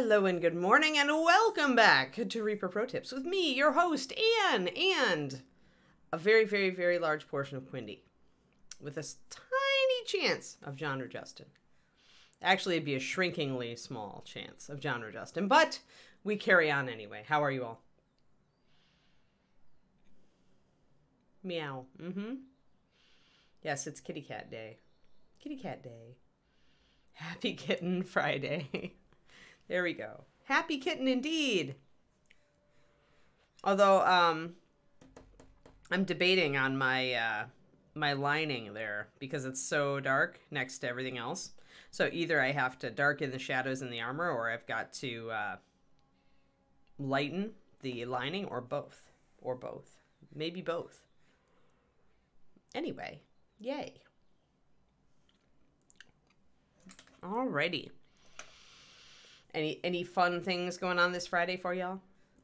Hello and good morning and welcome back to Reaper Pro Tips with me, your host, Anne, and a very, very, very large portion of Quindy with a tiny chance of John or Justin. Actually, it'd be a shrinkingly small chance of John or Justin, but we carry on anyway. How are you all? Meow. Mm-hmm. Yes, it's kitty cat day. Kitty cat day. Happy kitten Friday. there we go. Happy kitten indeed. Although, um, I'm debating on my, uh, my lining there because it's so dark next to everything else. So either I have to darken the shadows in the armor or I've got to, uh, lighten the lining or both. Or both. Maybe both. Anyway, yay. Alrighty. Any any fun things going on this Friday for y'all?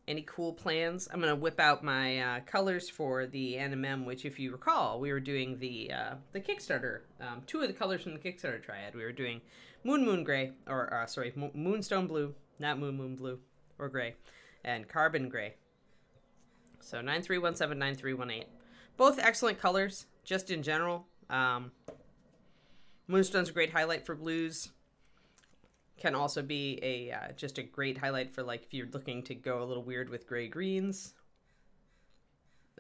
Any cool plans? I'm gonna whip out my uh, colors for the NMM, which, if you recall, we were doing the uh, the Kickstarter. Um, two of the colors from the Kickstarter triad. We were doing Moon Moon Gray, or uh, sorry, Mo- Moonstone Blue, not Moon Moon Blue or Gray, and Carbon Gray. So nine three one seven nine three one eight. Both excellent colors, just in general. Um, Moonstone's a great highlight for blues. Can also be a uh, just a great highlight for like if you're looking to go a little weird with gray greens.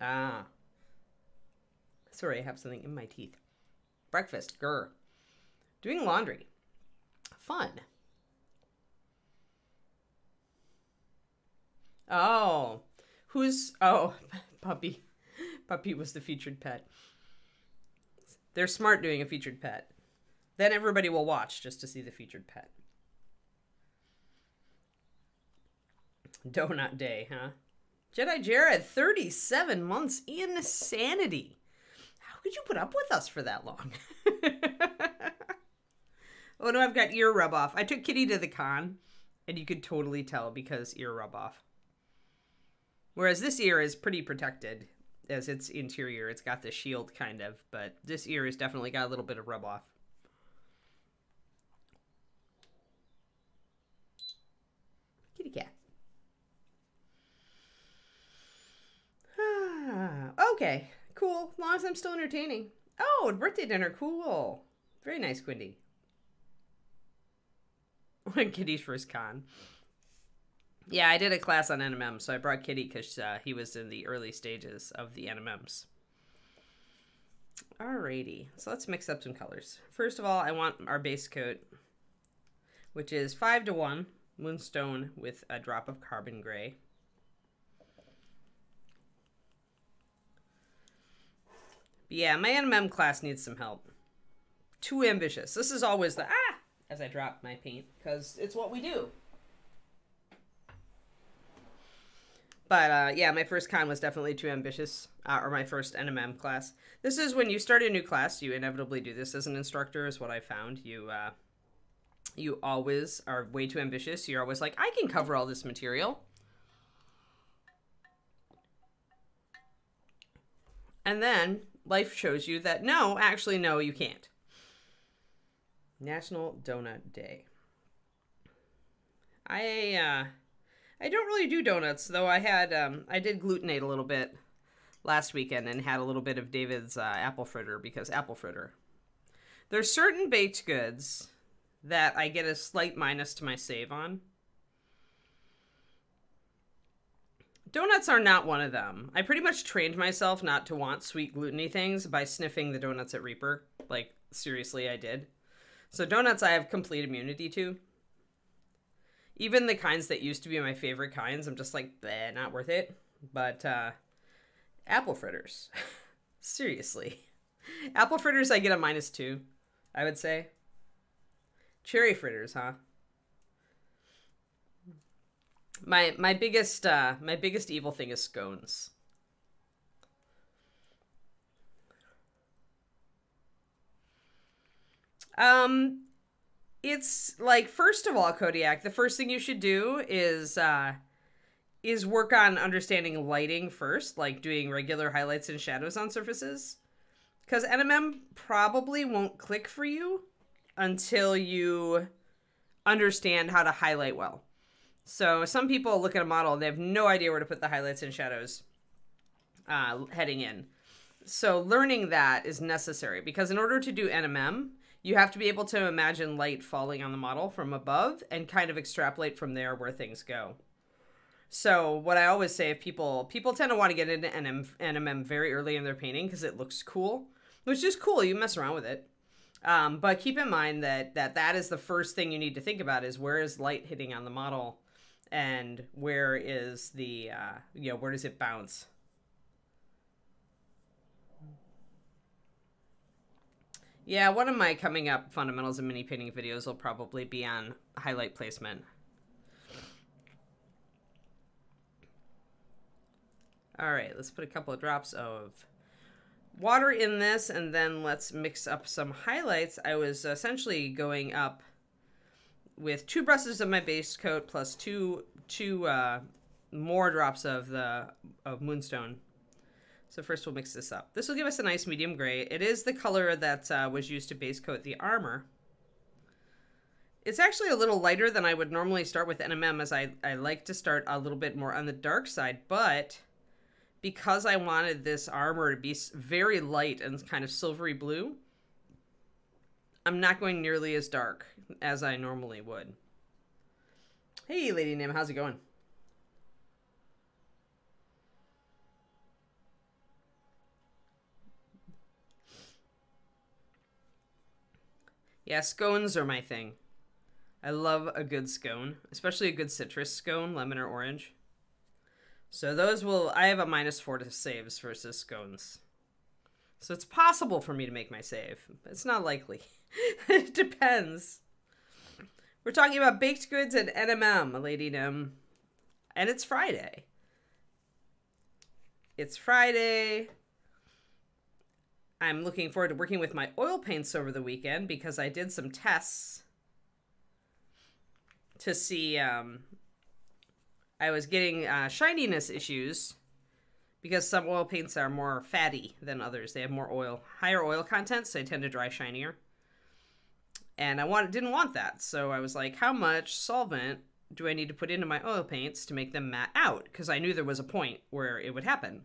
Ah. Sorry, I have something in my teeth. Breakfast, grr. Doing laundry. Fun. Oh. Who's oh, puppy. Puppy was the featured pet. They're smart doing a featured pet. Then everybody will watch just to see the featured pet. Donut Day, huh? Jedi Jared, 37 months in insanity. How could you put up with us for that long? oh no, I've got ear rub off. I took Kitty to the con, and you could totally tell because ear rub off. Whereas this ear is pretty protected as its interior. It's got the shield kind of, but this ear has definitely got a little bit of rub off. Kitty cat. Okay, cool. As long as I'm still entertaining. Oh, birthday dinner, cool. Very nice, Quindy. When Kitty's first con. Yeah, I did a class on NMM, so I brought Kitty because uh, he was in the early stages of the NMMs. Alrighty, so let's mix up some colors. First of all, I want our base coat, which is 5 to 1, Moonstone with a drop of Carbon Gray. Yeah, my NMM class needs some help. Too ambitious. This is always the ah as I drop my paint, because it's what we do. But uh, yeah, my first con was definitely too ambitious, uh, or my first NMM class. This is when you start a new class, you inevitably do this as an instructor, is what I found. You uh, you always are way too ambitious. You're always like, I can cover all this material. And then life shows you that no, actually, no, you can't. National Donut Day. I uh, I don't really do donuts, though. I had um, I did glutenate a little bit last weekend and had a little bit of David's uh, apple fritter because apple fritter. There's certain baked goods that I get a slight minus to my save on. Donuts are not one of them. I pretty much trained myself not to want sweet gluteny things by sniffing the donuts at Reaper. Like seriously, I did. So donuts I have complete immunity to. Even the kinds that used to be my favorite kinds, I'm just like, bleh, not worth it. But uh, apple fritters, seriously, apple fritters I get a minus two, I would say. Cherry fritters, huh? My my biggest uh, my biggest evil thing is scones. Um, it's like first of all, Kodiak, the first thing you should do is uh is work on understanding lighting first, like doing regular highlights and shadows on surfaces. Because NMM probably won't click for you until you understand how to highlight well. So some people look at a model, and they have no idea where to put the highlights and shadows uh, heading in. So learning that is necessary because in order to do NMM, you have to be able to imagine light falling on the model from above and kind of extrapolate from there where things go. So what I always say, if people people tend to want to get into NM, NMM very early in their painting because it looks cool, which is cool. You mess around with it, um, but keep in mind that that that is the first thing you need to think about is where is light hitting on the model, and where is the uh, you know where does it bounce. Yeah, one of my coming up fundamentals of mini painting videos will probably be on highlight placement. All right, let's put a couple of drops of water in this and then let's mix up some highlights. I was essentially going up with two brushes of my base coat plus two two uh, more drops of the of moonstone. So first we'll mix this up. This will give us a nice medium gray. It is the color that uh, was used to base coat the armor. It's actually a little lighter than I would normally start with NMM as I, I like to start a little bit more on the dark side, but because I wanted this armor to be very light and kind of silvery blue, I'm not going nearly as dark as I normally would. Hey, Lady Nim, how's it going? Yeah, scones are my thing. I love a good scone, especially a good citrus scone, lemon or orange. So those will, I have a minus four to saves versus scones. So it's possible for me to make my save. But it's not likely. it depends. We're talking about baked goods and NMM, Lady Nim. And it's Friday. It's Friday. I'm looking forward to working with my oil paints over the weekend because I did some tests to see um, I was getting uh, shininess issues because some oil paints are more fatty than others. They have more oil, higher oil content, so they tend to dry shinier. And I didn't want that, so I was like, how much solvent do I need to put into my oil paints to make them matte out? Because I knew there was a point where it would happen.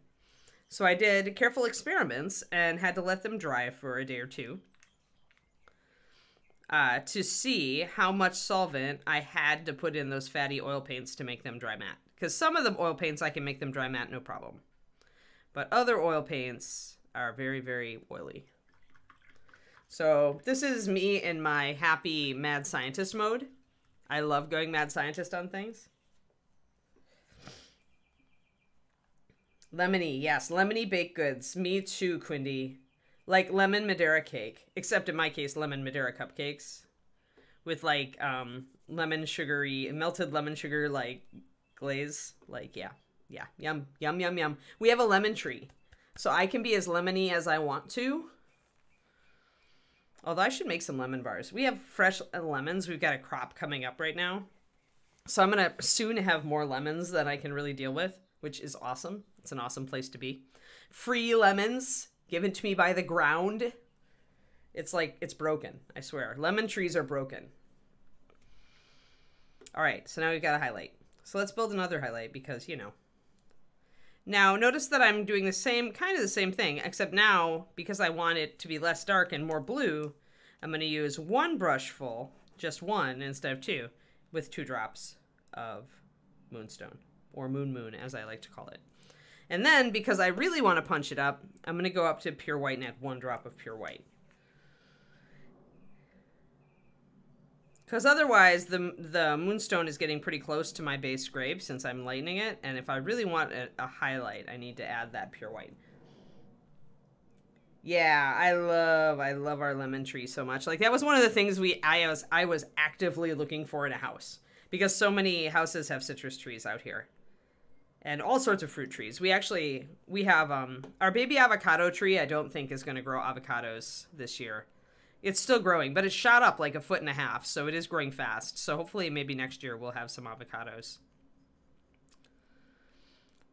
So I did careful experiments and had to let them dry for a day or two uh, to see how much solvent I had to put in those fatty oil paints to make them dry matte. Because some of the oil paints I can make them dry matte no problem. But other oil paints are very, very oily. So this is me in my happy mad scientist mode. I love going mad scientist on things. Lemony, yes, lemony baked goods. Me too, Quindy like lemon Madeira cake, except in my case, lemon Madeira cupcakes with like um lemon sugary melted lemon sugar like glaze. Like yeah, yeah, yum, yum, yum, yum. We have a lemon tree, so I can be as lemony as I want to. Although I should make some lemon bars. We have fresh lemons. We've got a crop coming up right now. So I'm going to soon have more lemons that I can really deal with, which is awesome. It's an awesome place to be. Free lemons given to me by the ground. It's like it's broken, I swear. Lemon trees are broken. All right, so now we've got a highlight. So let's build another highlight because, you know. Now, notice that I'm doing the same, kind of the same thing, except now, because I want it to be less dark and more blue, I'm going to use one brush full, just one instead of two, with two drops of moonstone, or moon moon, as I like to call it. And then, because I really want to punch it up, I'm going to go up to pure white and add one drop of pure white. Because otherwise, the, the moonstone is getting pretty close to my base grape since I'm lightening it. And if I really want a, a highlight, I need to add that pure white. Yeah, I love I love our lemon tree so much. Like that was one of the things we I was I was actively looking for in a house because so many houses have citrus trees out here and all sorts of fruit trees. We actually we have um our baby avocado tree. I don't think is going to grow avocados this year. It's still growing, but it's shot up like a foot and a half, so it is growing fast. So hopefully, maybe next year we'll have some avocados.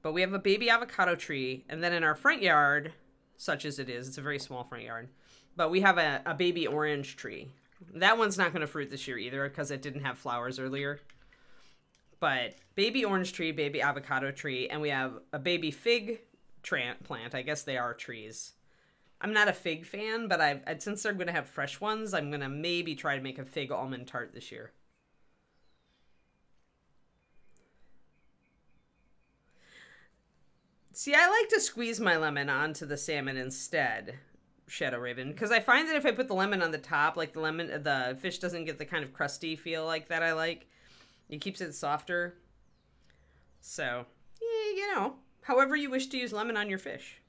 But we have a baby avocado tree, and then in our front yard, such as it is, it's a very small front yard, but we have a, a baby orange tree. That one's not going to fruit this year either because it didn't have flowers earlier. But baby orange tree, baby avocado tree, and we have a baby fig plant. I guess they are trees. I'm not a fig fan, but I've since they're going to have fresh ones, I'm going to maybe try to make a fig almond tart this year. See, I like to squeeze my lemon onto the salmon instead, Shadow Raven, because I find that if I put the lemon on the top, like the lemon, the fish doesn't get the kind of crusty feel like that I like. It keeps it softer. So, yeah, you know, however you wish to use lemon on your fish.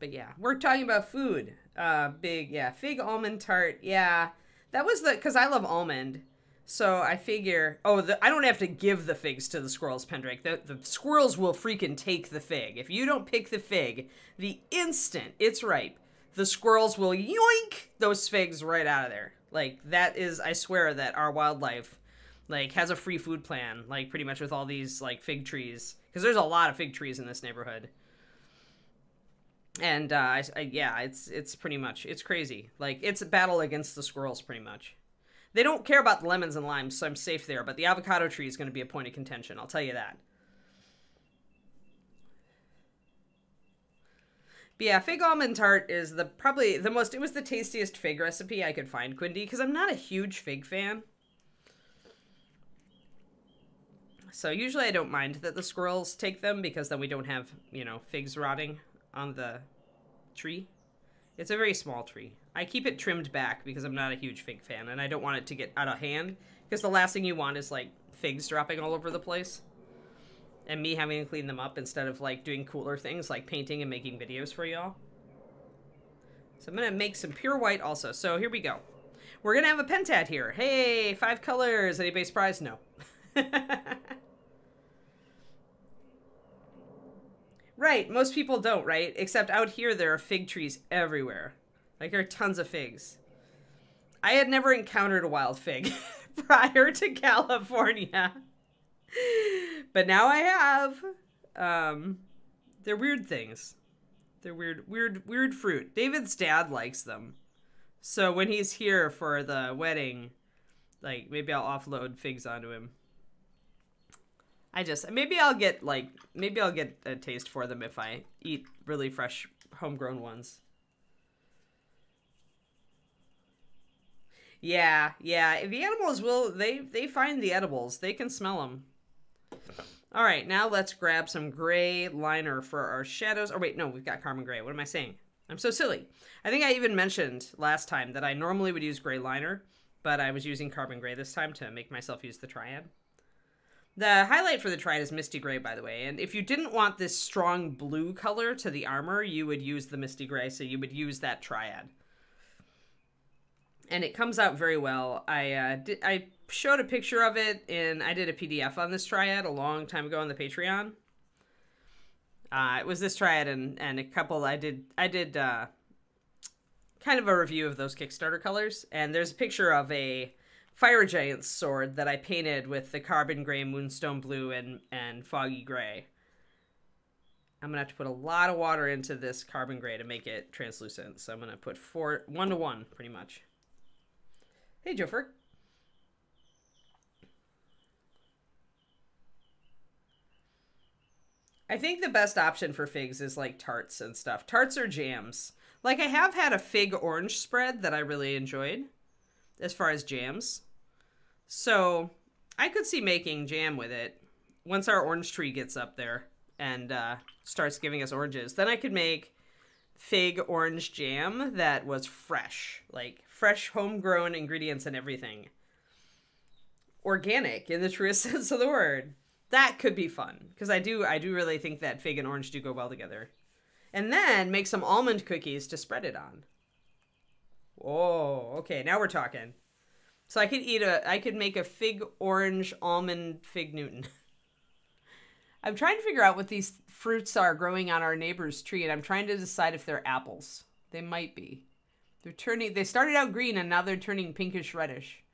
But yeah, we're talking about food. Uh, big, yeah, fig almond tart. Yeah, that was the, because I love almond. So I figure, oh, the, I don't have to give the figs to the squirrels, Pendrake. The, the squirrels will freaking take the fig. If you don't pick the fig, the instant it's ripe, the squirrels will yoink those figs right out of there. Like that is, I swear that our wildlife, like, has a free food plan, like pretty much with all these like fig trees, because there's a lot of fig trees in this neighborhood. And uh, I, I, yeah, it's it's pretty much it's crazy. Like it's a battle against the squirrels, pretty much. They don't care about the lemons and limes, so I'm safe there. But the avocado tree is going to be a point of contention. I'll tell you that. But yeah, fig almond tart is the probably the most. It was the tastiest fig recipe I could find, Quindy, because I'm not a huge fig fan. So usually I don't mind that the squirrels take them because then we don't have you know figs rotting on the tree. It's a very small tree. I keep it trimmed back because I'm not a huge fig fan and I don't want it to get out of hand because the last thing you want is like figs dropping all over the place and me having to clean them up instead of like doing cooler things like painting and making videos for y'all. So I'm going to make some pure white also. So here we go. We're going to have a pentad here. Hey, five colors. Anybody surprised? No. right, most people don't, right? Except out here there are fig trees everywhere. Like there are tons of figs. I had never encountered a wild fig prior to California. but now I have. Um, they're weird things. They're weird, weird, weird fruit. David's dad likes them. So when he's here for the wedding, like maybe I'll offload figs onto him. I just maybe I'll get like maybe I'll get a taste for them if I eat really fresh homegrown ones. Yeah, yeah. The animals will they they find the edibles. They can smell them. All right, now let's grab some gray liner for our shadows. Oh wait, no, we've got carbon gray. What am I saying? I'm so silly. I think I even mentioned last time that I normally would use gray liner, but I was using carbon gray this time to make myself use the triad. The highlight for the triad is Misty Gray, by the way. And if you didn't want this strong blue color to the armor, you would use the Misty Gray, so you would use that triad and it comes out very well. I uh, did, I showed a picture of it, and I did a PDF on this triad a long time ago on the Patreon. Uh, it was this triad and and a couple I did I did uh, kind of a review of those Kickstarter colors, and there's a picture of a fire giant's sword that I painted with the carbon gray, moonstone blue, and and foggy gray. I'm gonna have to put a lot of water into this carbon gray to make it translucent. So I'm gonna put four one to one pretty much. Hey, Joffer. I think the best option for figs is like tarts and stuff. Tarts or jams. Like I have had a fig orange spread that I really enjoyed as far as jams. So I could see making jam with it once our orange tree gets up there and uh, starts giving us oranges. Then I could make fig orange jam that was fresh, like fresh homegrown ingredients and everything. Organic in the truest sense of the word. That could be fun because I do I do really think that fig and orange do go well together. And then make some almond cookies to spread it on. Whoa, okay, now we're talking. So I could eat a I could make a fig orange almond fig Newton. I'm trying to figure out what these fruits are growing on our neighbor's tree and I'm trying to decide if they're apples. They might be. They're turning, they started out green and now they're turning pinkish reddish.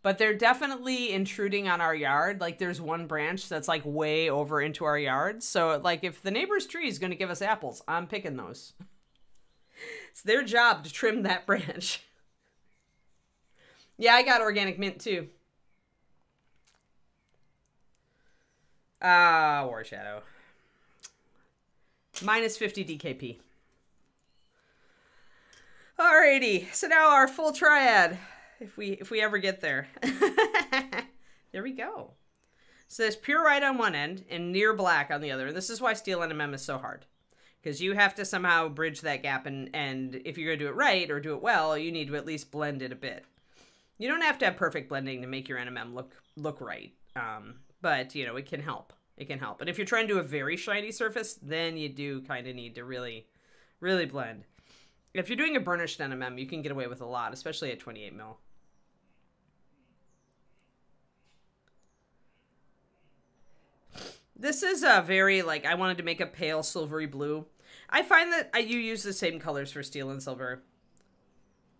But they're definitely intruding on our yard. Like there's one branch that's like way over into our yard. So like if the neighbor's tree is going to give us apples, I'm picking those. it's their job to trim that branch. Yeah, I got organic mint too. Ah, War Shadow. Minus 50 DKP. Alrighty, so now our full triad, if we if we ever get there. there we go. So there's pure white on one end and near black on the other. And this is why steel NMM is so hard. Because you have to somehow bridge that gap and, and if you're gonna do it right or do it well, you need to at least blend it a bit. You don't have to have perfect blending to make your NMM look look right. Um, but you know, it can help. It can help. And if you're trying to do a very shiny surface, then you do kind of need to really, really blend. If you're doing a burnished NMM, you can get away with a lot, especially at 28 mil. This is a very, like, I wanted to make a pale silvery blue. I find that I, you use the same colors for steel and silver.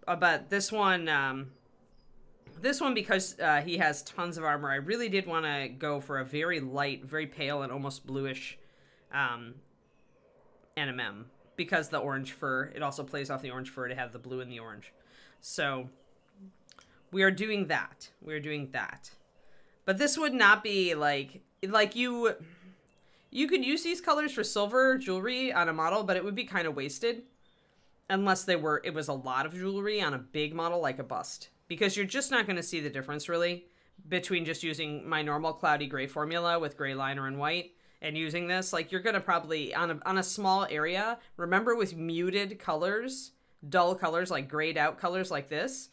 Uh, but this one, um, this one, because uh, he has tons of armor, I really did want to go for a very light, very pale, and almost bluish um, NMM because the orange fur, it also plays off the orange fur to have the blue and the orange. So we are doing that. We're doing that. But this would not be like like you you could use these colors for silver jewelry on a model, but it would be kind of wasted unless they were it was a lot of jewelry on a big model like a bust because you're just not going to see the difference really between just using my normal cloudy gray formula with gray liner and white and using this, like you're gonna probably on a on a small area. Remember with muted colors, dull colors like grayed out colors like this,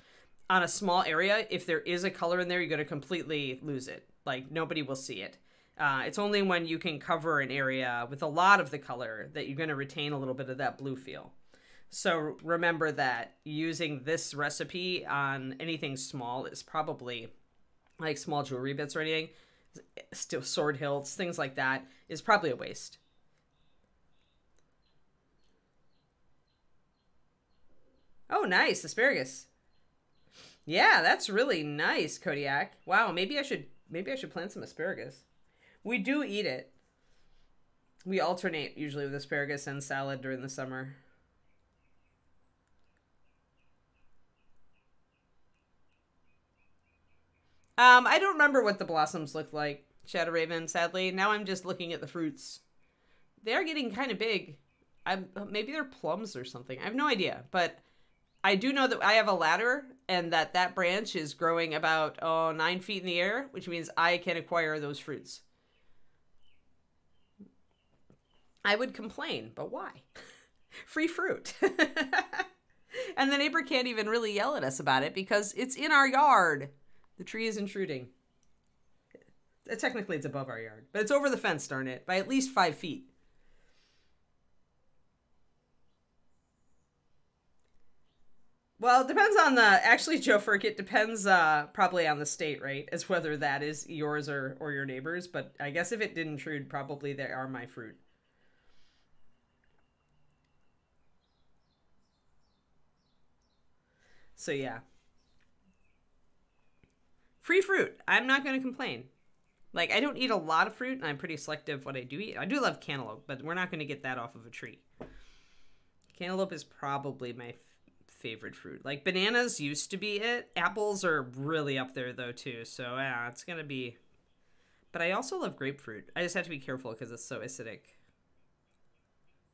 on a small area, if there is a color in there, you're gonna completely lose it. Like nobody will see it. Uh, it's only when you can cover an area with a lot of the color that you're gonna retain a little bit of that blue feel. So remember that using this recipe on anything small is probably like small jewelry bits or anything still sword hilts, things like that, is probably a waste. Oh, nice asparagus. Yeah, that's really nice, Kodiak. Wow, maybe I should maybe I should plant some asparagus. We do eat it. We alternate usually with asparagus and salad during the summer. Um, I don't remember what the blossoms looked like, Shadow Raven, sadly. Now I'm just looking at the fruits. They are getting kind of big. I'm, maybe they're plums or something. I have no idea, but I do know that I have a ladder and that that branch is growing about oh nine feet in the air, which means I can acquire those fruits. I would complain, but why? Free fruit. and the neighbor can't even really yell at us about it because it's in our yard. The tree is intruding. Uh, technically, it's above our yard, but it's over the fence, darn it, by at least five feet. Well, it depends on the. Actually, Joe Ferk, it depends uh, probably on the state, right? As whether that is yours or, or your neighbor's. But I guess if it did intrude, probably they are my fruit. So, yeah. Free fruit. I'm not going to complain. Like, I don't eat a lot of fruit, and I'm pretty selective what I do eat. I do love cantaloupe, but we're not going to get that off of a tree. Cantaloupe is probably my f- favorite fruit. Like, bananas used to be it. Apples are really up there, though, too. So, yeah, it's going to be. But I also love grapefruit. I just have to be careful because it's so acidic.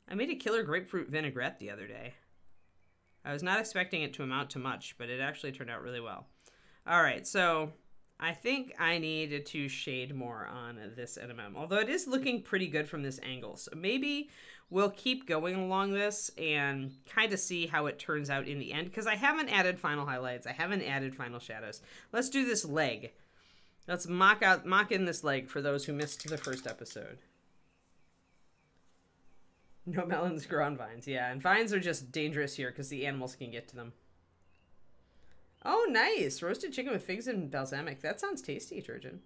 I made a killer grapefruit vinaigrette the other day. I was not expecting it to amount to much, but it actually turned out really well. All right, so I think I need to shade more on this NMM, although it is looking pretty good from this angle. So maybe we'll keep going along this and kind of see how it turns out in the end, because I haven't added final highlights. I haven't added final shadows. Let's do this leg. Let's mock out, mock in this leg for those who missed the first episode. No melons grow on vines. Yeah, and vines are just dangerous here because the animals can get to them. Oh, nice. Roasted chicken with figs and balsamic. That sounds tasty, Turgeon.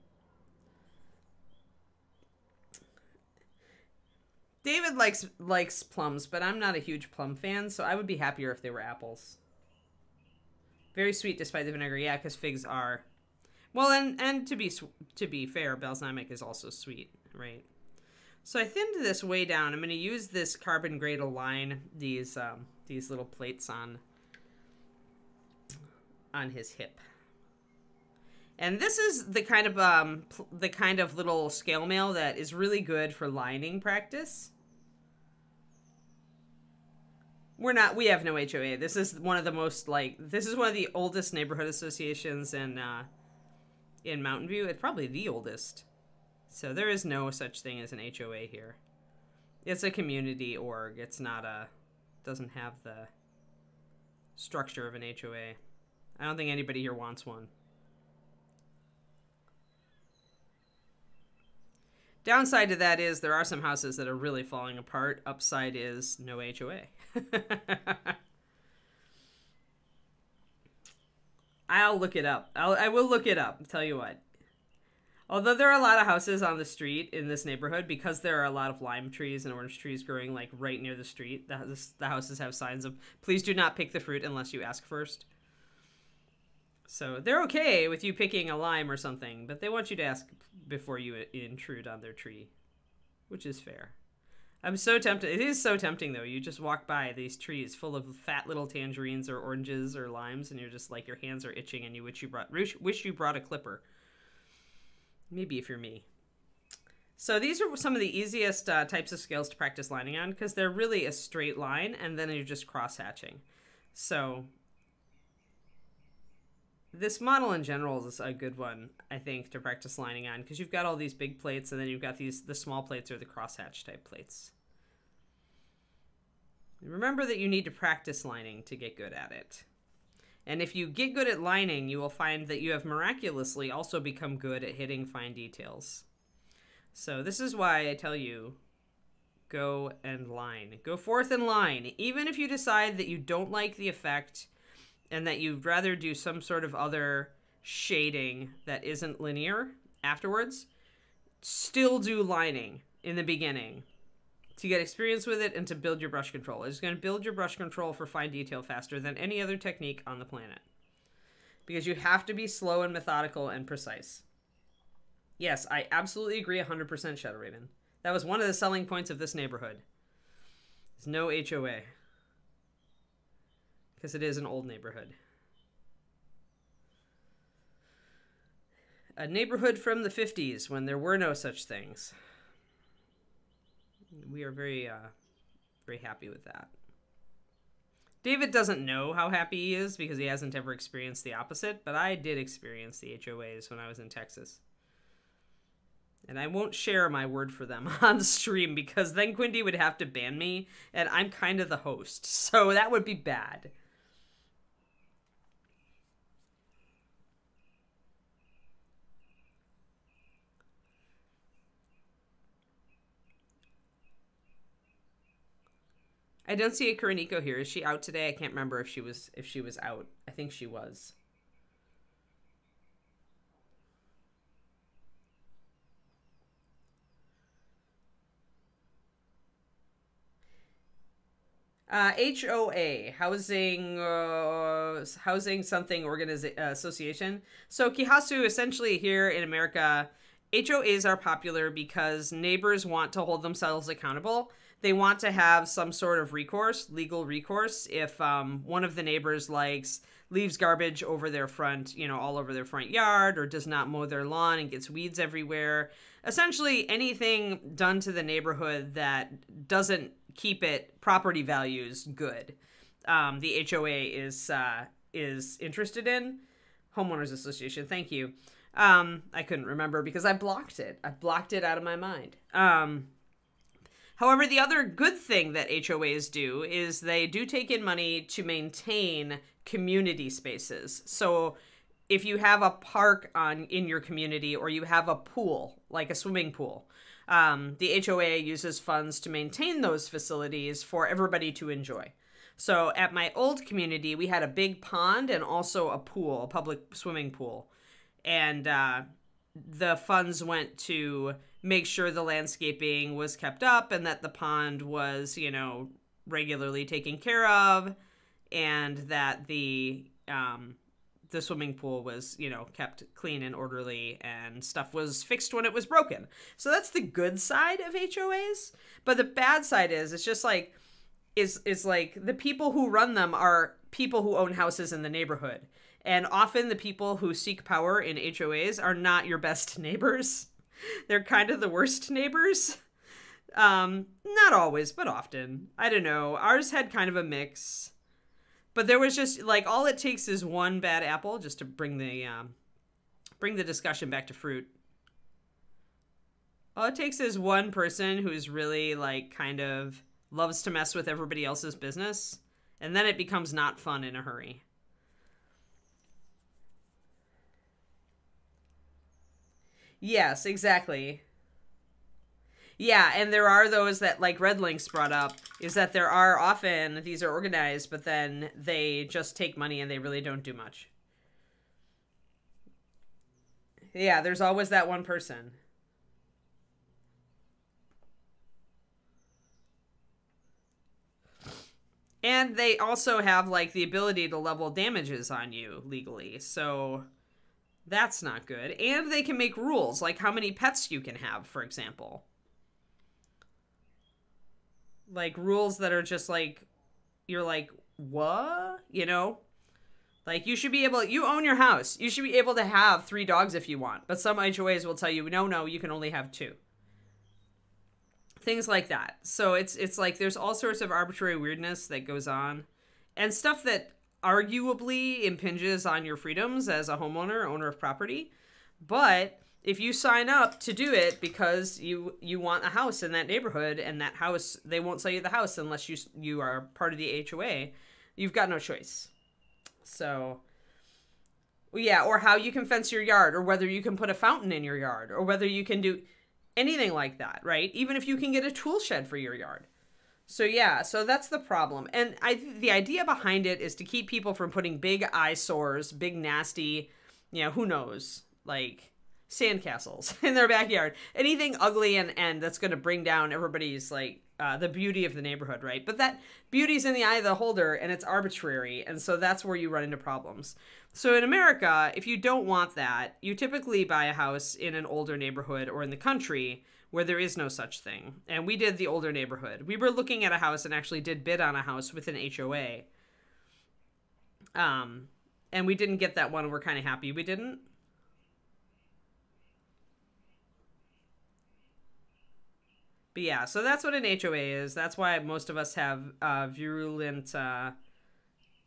David likes likes plums, but I'm not a huge plum fan, so I would be happier if they were apples. Very sweet despite the vinegar. Yeah, because figs are. Well, and and to be to be fair, balsamic is also sweet, right? So I thinned this way down. I'm going to use this carbon gray to line these um, these little plates on on his hip. And this is the kind of um the kind of little scale mail that is really good for lining practice. We're not we have no HOA. This is one of the most like this is one of the oldest neighborhood associations in uh in Mountain View. It's probably the oldest. So there is no such thing as an HOA here. It's a community org. It's not a doesn't have the structure of an HOA. I don't think anybody here wants one. Downside to that is there are some houses that are really falling apart. Upside is no HOA. I'll look it up. I'll, I will look it up. Tell you what. Although there are a lot of houses on the street in this neighborhood, because there are a lot of lime trees and orange trees growing like right near the street, the, the houses have signs of "Please do not pick the fruit unless you ask first. So they're okay with you picking a lime or something, but they want you to ask before you intrude on their tree, which is fair. I'm so tempted. It is so tempting though. You just walk by these trees full of fat little tangerines or oranges or limes, and you're just like your hands are itching, and you wish you brought wish you brought a clipper. Maybe if you're me. So these are some of the easiest uh, types of scales to practice lining on because they're really a straight line, and then you're just cross hatching. So this model in general is a good one, I think, to practice lining on because you've got all these big plates and then you've got these the small plates or the crosshatch type plates. Remember that you need to practice lining to get good at it. And if you get good at lining, you will find that you have miraculously also become good at hitting fine details. So this is why I tell you go and line. Go forth and line. Even if you decide that you don't like the effect and that you'd rather do some sort of other shading that isn't linear afterwards, still do lining in the beginning to get experience with it and to build your brush control. It's going to build your brush control for fine detail faster than any other technique on the planet. Because you have to be slow and methodical and precise. Yes, I absolutely agree 100% Shadow Raven. That was one of the selling points of this neighborhood. There's no HOA because it is an old neighborhood. A neighborhood from the 50s when there were no such things. We are very, uh, very happy with that. David doesn't know how happy he is because he hasn't ever experienced the opposite, but I did experience the HOAs when I was in Texas. And I won't share my word for them on stream because then Quindy would have to ban me, and I'm kind of the host, so that would be bad. I don't see a Karaniko here. Is she out today? I can't remember if she was if she was out. I think she was. Uh, HOA, housing, uh, housing something organization uh, association. So Kihasu, essentially here in America, HOAs are popular because neighbors want to hold themselves accountable they want to have some sort of recourse, legal recourse, if um, one of the neighbors likes leaves garbage over their front, you know, all over their front yard, or does not mow their lawn and gets weeds everywhere. Essentially, anything done to the neighborhood that doesn't keep it property values good. Um, the HOA is uh, is interested in homeowners association. Thank you. Um, I couldn't remember because I blocked it. I blocked it out of my mind. Um, However, the other good thing that HOAs do is they do take in money to maintain community spaces. So if you have a park on in your community or you have a pool, like a swimming pool, um, the HOA uses funds to maintain those facilities for everybody to enjoy. So at my old community, we had a big pond and also a pool, a public swimming pool. And uh, the funds went to make sure the landscaping was kept up and that the pond was, you know, regularly taken care of and that the um, the swimming pool was, you know, kept clean and orderly and stuff was fixed when it was broken. So that's the good side of HOAs. But the bad side is it's just like is is like the people who run them are people who own houses in the neighborhood And often the people who seek power in HOAs are not your best neighbors. They're kind of the worst neighbors. Um, not always, but often. I don't know. Ours had kind of a mix. But there was just like all it takes is one bad apple just to bring the um, bring the discussion back to fruit. All it takes is one person who's really like kind of loves to mess with everybody else's business, and then it becomes not fun in a hurry. Yes, exactly. Yeah, and there are those that, like Red Links brought up, is that there are often these are organized, but then they just take money and they really don't do much. Yeah, there's always that one person. And they also have like the ability to level damages on you legally. So that's not good. And they can make rules like how many pets you can have, for example. Like rules that are just like you're like, "What?" You know? Like you should be able you own your house. You should be able to have 3 dogs if you want. But some HOAs will tell you, "No, no, you can only have 2." Things like that. So it's it's like there's all sorts of arbitrary weirdness that goes on and stuff that arguably impinges on your freedoms as a homeowner, owner of property. But if you sign up to do it because you you want a house in that neighborhood and that house they won't sell you the house unless you you are part of the HOA, you've got no choice. So yeah, or how you can fence your yard or whether you can put a fountain in your yard or whether you can do anything like that, right? Even if you can get a tool shed for your yard. So yeah, so that's the problem. And I the idea behind it is to keep people from putting big eyesores, big nasty, you know, who knows, like sandcastles in their backyard. Anything ugly and and that's going to bring down everybody's like uh, the beauty of the neighborhood, right? But that beauty's in the eye of the holder and it's arbitrary, and so that's where you run into problems. So in America, if you don't want that, you typically buy a house in an older neighborhood or in the country where there is no such thing. And we did the older neighborhood. We were looking at a house and actually did bid on a house with an HOA. Um, and we didn't get that one. We're kind of happy we didn't. But yeah, so that's what an HOA is. That's why most of us have uh, virulent uh,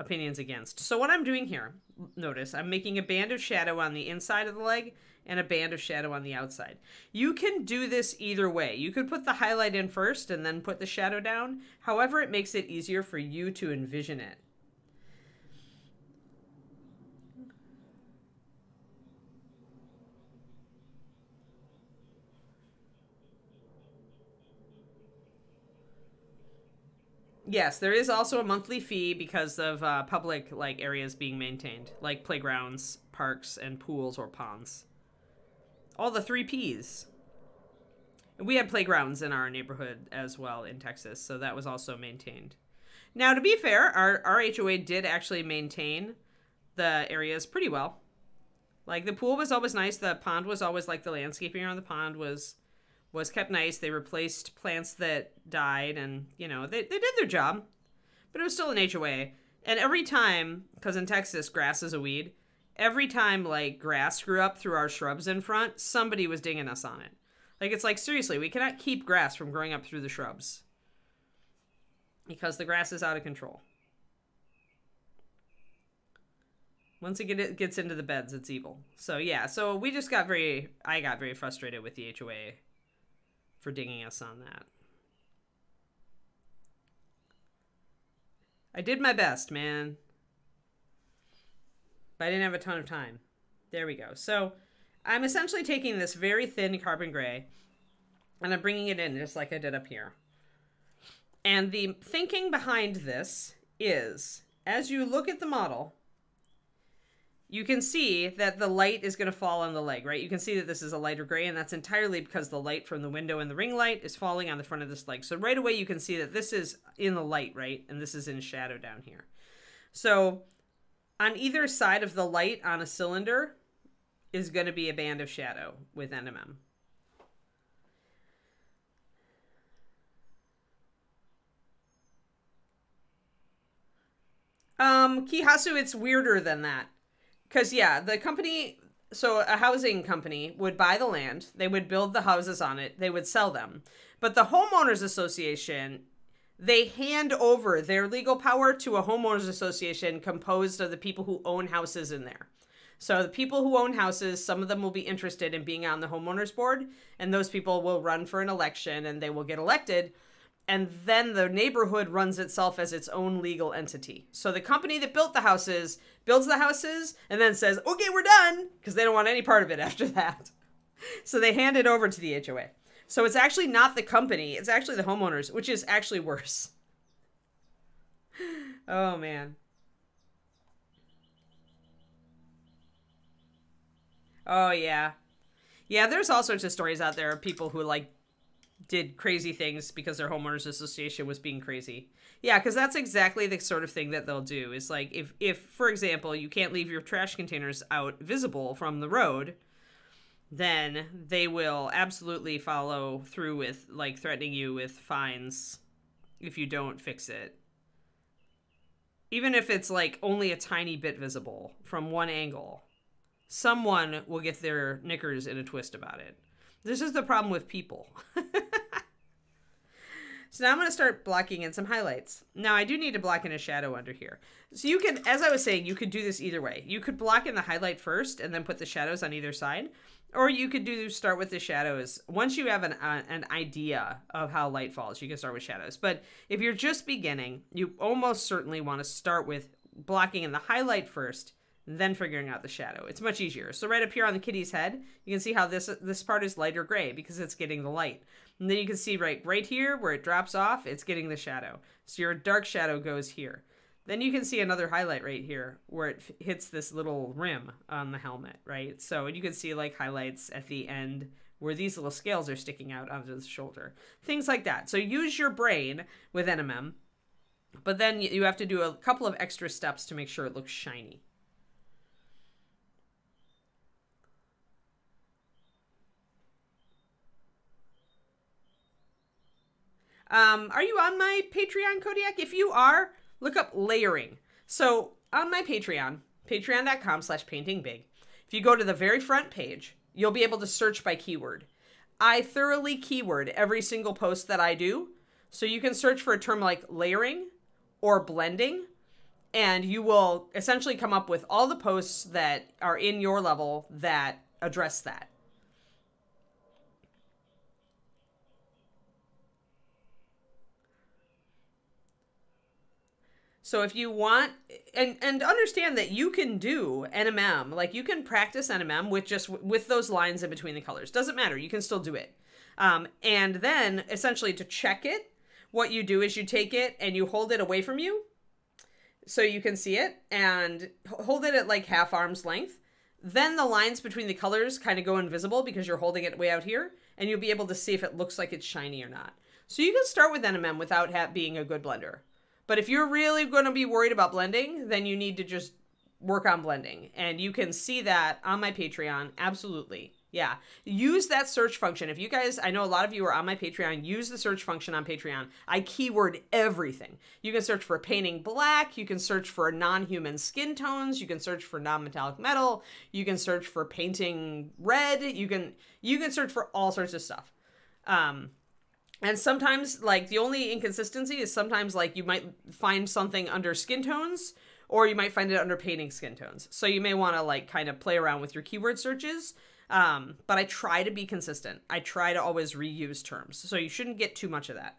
opinions against. So what I'm doing here, notice, I'm making a band of shadow on the inside of the leg and a band of shadow on the outside. You can do this either way. You could put the highlight in first and then put the shadow down. However, it makes it easier for you to envision it. Yes, there is also a monthly fee because of uh, public like areas being maintained, like playgrounds, parks, and pools or ponds. All the three P's. And we had playgrounds in our neighborhood as well in Texas, so that was also maintained. Now, to be fair, our, our HOA did actually maintain the areas pretty well. Like the pool was always nice. The pond was always like the landscaping around the pond was was kept nice. They replaced plants that died, and you know they they did their job, but it was still an HOA. And every time, because in Texas grass is a weed, every time like grass grew up through our shrubs in front, somebody was dinging us on it. Like it's like seriously, we cannot keep grass from growing up through the shrubs because the grass is out of control. Once it, get, it gets into the beds, it's evil. So yeah, so we just got very, I got very frustrated with the HOA for dinging us on that. I did my best, man. But I didn't have a ton of time. There we go. So I'm essentially taking this very thin carbon gray and I'm bringing it in just like I did up here. And the thinking behind this is as you look at the model, you can see that the light is going to fall on the leg, right? You can see that this is a lighter gray, and that's entirely because the light from the window and the ring light is falling on the front of this leg. So right away you can see that this is in the light, right? And this is in shadow down here. So on either side of the light on a cylinder is going to be a band of shadow with NMM. Um, Kihasu, it's weirder than that Because, yeah, the company, so a housing company would buy the land, they would build the houses on it, they would sell them. But the homeowners association, they hand over their legal power to a homeowners association composed of the people who own houses in there. So the people who own houses, some of them will be interested in being on the homeowners board, and those people will run for an election and they will get elected. And then the neighborhood runs itself as its own legal entity. So the company that built the houses builds the houses and then says, okay, we're done, because they don't want any part of it after that. So they hand it over to the HOA. So it's actually not the company, it's actually the homeowners, which is actually worse. Oh man. Oh yeah. Yeah, there's all sorts of stories out there of people who like did crazy things because their homeowners association was being crazy. Yeah, because that's exactly the sort of thing that they'll do. Is like if if for example you can't leave your trash containers out visible from the road, then they will absolutely follow through with like threatening you with fines if you don't fix it. Even if it's like only a tiny bit visible from one angle someone will get their knickers in a twist about it. This is the problem with people. so now I'm going to start blocking in some highlights. Now I do need to block in a shadow under here. So you can, as I was saying, you could do this either way. You could block in the highlight first and then put the shadows on either side. Or you could do start with the shadows. Once you have an, uh, an idea of how light falls, you can start with shadows. But if you're just beginning, you almost certainly want to start with blocking in the highlight first then figuring out the shadow. It's much easier. So right up here on the kitty's head, you can see how this this part is lighter gray because it's getting the light. And then you can see right right here where it drops off, it's getting the shadow. So your dark shadow goes here. Then you can see another highlight right here where it hits this little rim on the helmet, right? So you can see like highlights at the end where these little scales are sticking out onto the shoulder. Things like that. So use your brain with NMM, but then you have to do a couple of extra steps to make sure it looks shiny. Um, are you on my Patreon, Kodiak? If you are, look up layering. So on my Patreon, patreon.com slash paintingbig, if you go to the very front page, you'll be able to search by keyword. I thoroughly keyword every single post that I do. So you can search for a term like layering or blending, and you will essentially come up with all the posts that are in your level that address that. So if you want and and understand that you can do NMM, like you can practice NMM with just with those lines in between the colors. Doesn't matter. You can still do it. Um, and then essentially to check it, what you do is you take it and you hold it away from you so you can see it and hold it at like half arm's length. Then the lines between the colors kind of go invisible because you're holding it way out here and you'll be able to see if it looks like it's shiny or not. So you can start with NMM without being a good blender. But if you're really going to be worried about blending, then you need to just work on blending. And you can see that on my Patreon. Absolutely. Yeah. Use that search function. If you guys, I know a lot of you are on my Patreon, use the search function on Patreon. I keyword everything. You can search for painting black. You can search for non human skin tones. You can search for non metallic metal. You can search for painting red. You can, you can search for all sorts of stuff. Um, and sometimes like the only inconsistency is sometimes like you might find something under skin tones or you might find it under painting skin tones. So you may want to like kind of play around with your keyword searches um, but i try to be consistent. I try to always reuse terms so you shouldn't get too much of that.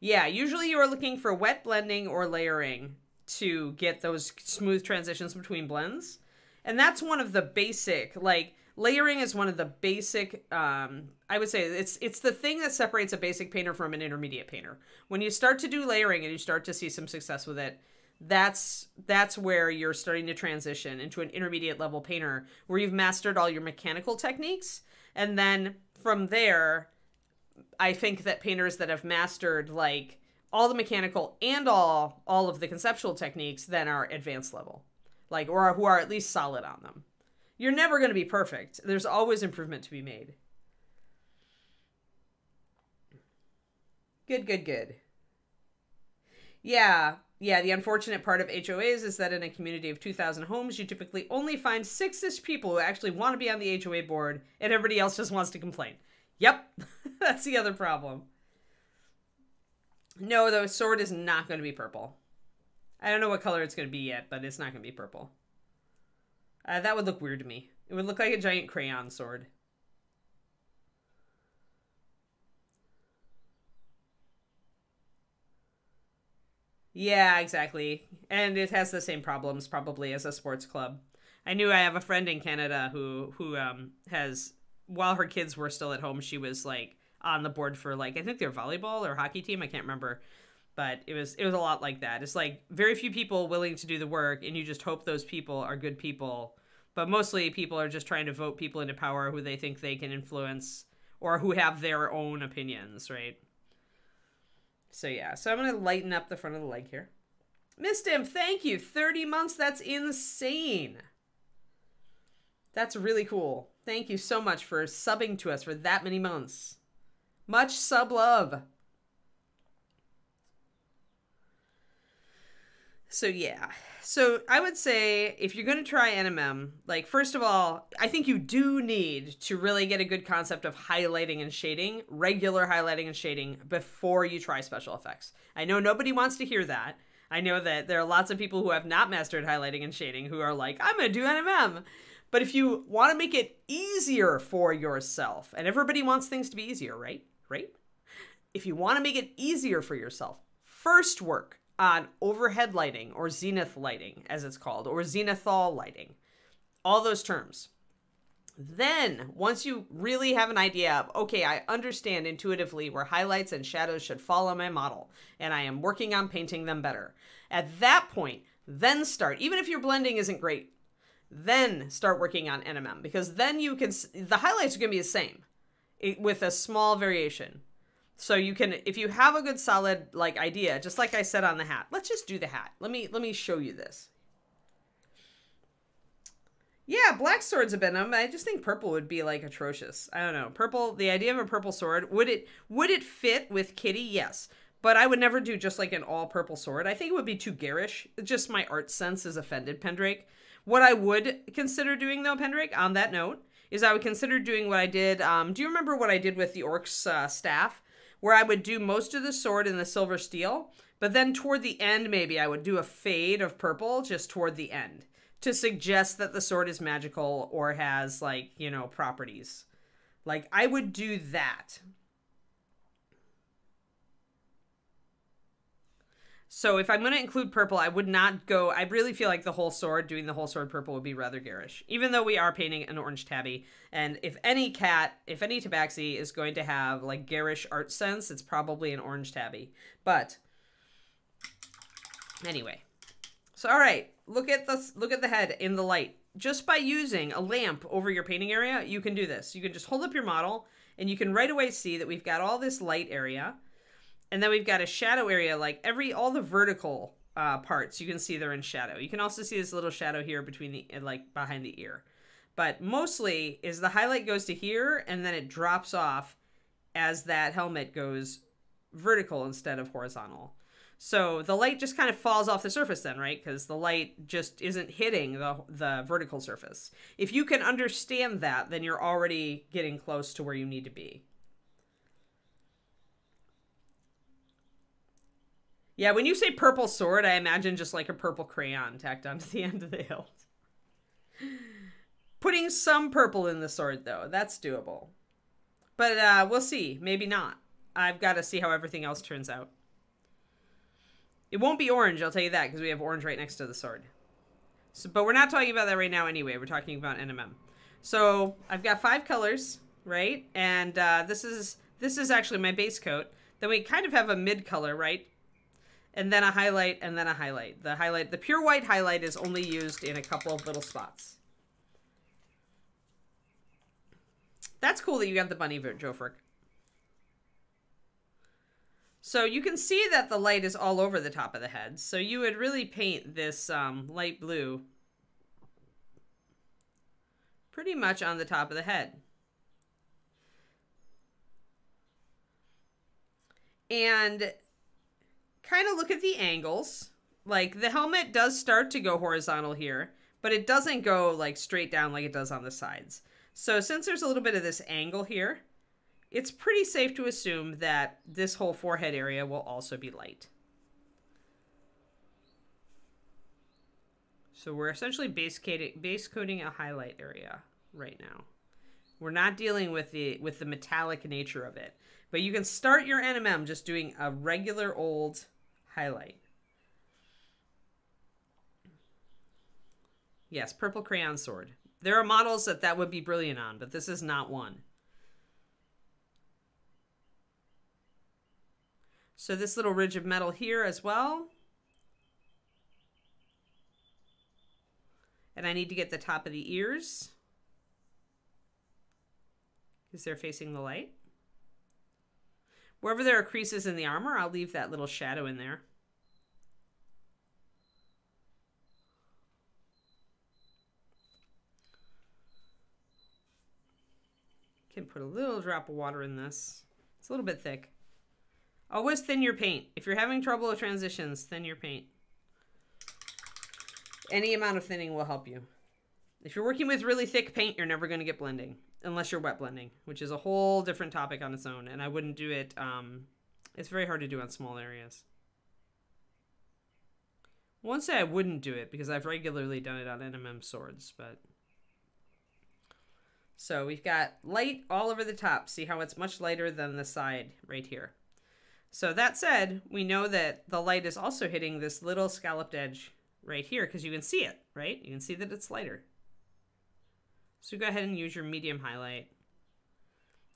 Yeah usually you are looking for wet blending or layering to get those smooth transitions between blends. And that's one of the basic like layering is one of the basic um, i would say it's it's the thing that separates a basic painter from an intermediate painter. When you start to do layering and you start to see some success with it that's that's where you're starting to transition into an intermediate level painter where you've mastered all your mechanical techniques. And then from there i think that painters that have mastered like all the mechanical and all all of the conceptual techniques then are advanced level like or who are at least solid on them you're never going to be perfect. There's always improvement to be made. Good, good, good. Yeah. yeah, the unfortunate part of HOAs is that in a community of 2,000 homes, you typically only find six ish people who actually want to be on the HOA board, and everybody else just wants to complain. Yep, that's the other problem. No, the sword is not going to be purple. I don't know what color it's going to be yet, but it's not going to be purple. Uh, that would look weird to me. It would look like a giant crayon sword. Yeah, exactly. And it has the same problems probably as a sports club. I knew I have a friend in Canada who who um has while her kids were still at home, she was like on the board for like I think their volleyball or hockey team, I can't remember. But it was it was a lot like that. It's like very few people willing to do the work and you just hope those people are good people. But mostly people are just trying to vote people into power who they think they can influence or who have their own opinions, right? So yeah, so I'm to lighten up the front of the leg here. Miss Dim, thank you. 30 months, that's insane. That's really cool. Thank you so much for subbing to us for that many months. Much sub love. So yeah. So I would say if you're going to try NMM, like first of all, I think you do need to really get a good concept of highlighting and shading, regular highlighting and shading before you try special effects. I know nobody wants to hear that. I know that there are lots of people who have not mastered highlighting and shading who are like, I'm going to do NMM. But if you want to make it easier for yourself, and everybody wants things to be easier, right? Right? If you want to make it easier for yourself, first work on overhead lighting or zenith lighting, as it's called, or zenithal lighting. All those terms. Then, once you really have an idea of, okay, I understand intuitively where highlights and shadows should fall on my model, and I am working on painting them better. At that point, then start, even if your blending isn't great, then start working on NMM because then you can, the highlights are going to be the same eh, with a small variation. So you can, if you have a good solid like idea, just like I said on the hat, let's just do the hat. Let me, let me show you this. Yeah, black swords have been them. I just think purple would be like atrocious. I don't know. Purple, the idea of a purple sword, would it, would it fit with Kitty? Yes. But I would never do just like an all purple sword. I think it would be too garish. Just my art sense is offended, Pendrake. What I would consider doing though, Pendrake, on that note, is I would consider doing what I did. Um, do you remember what I did with the orc's uh, staff? Where I would do most of the sword in the silver steel, but then toward the end, maybe I would do a fade of purple just toward the end to suggest that the sword is magical or has, like, you know, properties. Like, I would do that. So if I'm going to include purple, I would not go. I really feel like the whole sword, doing the whole sword purple, would be rather garish. Even though we are painting an orange tabby, and if any cat, if any tabaxi is going to have like garish art sense, it's probably an orange tabby. But anyway, so all right, look at the look at the head in the light. Just by using a lamp over your painting area, you can do this. You can just hold up your model, and you can right away see that we've got all this light area and then we've got a shadow area, like every, all the vertical uh, parts, you can see they're in shadow. You can also see this little shadow here between the, like behind the ear. But mostly is the highlight goes to here and then it drops off as that helmet goes vertical instead of horizontal. So the light just kind of falls off the surface then, right? Because the light just isn't hitting the, the vertical surface. If you can understand that, then you're already getting close to where you need to be. Yeah, when you say purple sword, I imagine just like a purple crayon tacked onto the end of the hilt. Putting some purple in the sword, though, that's doable. But uh, we'll see. Maybe not. I've got to see how everything else turns out. It won't be orange, I'll tell you that, because we have orange right next to the sword. So, but we're not talking about that right now anyway. We're talking about NMM. So I've got five colors, right? And uh, this is this is actually my base coat. Then we kind of have a mid color, right? And then a highlight, and then a highlight. The highlight, the pure white highlight is only used in a couple of little spots. That's cool that you got the bunny, Joe Frick. So you can see that the light is all over the top of the head. So you would really paint this um, light blue pretty much on the top of the head. And kind of look at the angles Like the helmet does start to go horizontal here, but it doesn't go like straight down like it does on the sides. So since there's a little bit of this angle here, it's pretty safe to assume that this whole forehead area will also be light. So we're essentially base, base coating a highlight area right now. We're not dealing with the with the metallic nature of it. But you can start your NMM just doing a regular old highlight. Yes, purple crayon sword. There are models that that would be brilliant on, but this is not one. So this little ridge of metal here as well. And I need to get the top of the ears because they're facing the light. Wherever there are creases in the armor, I'll leave that little shadow in there. Can put a little drop of water in this. It's a little bit thick. Always thin your paint. If you're having trouble with transitions, thin your paint. Any amount of thinning will help you. If you're working with really thick paint, you're never going to get blending unless you're wet blending, which is a whole different topic on its own. And I wouldn't do it. Um, it's very hard to do on small areas. Won't say I wouldn't do it because I've regularly done it on NMM swords, but. So we've got light all over the top. See how it's much lighter than the side right here. So that said, we know that the light is also hitting this little scalloped edge right here because you can see it, right? You can see that it's lighter. So go ahead and use your medium highlight.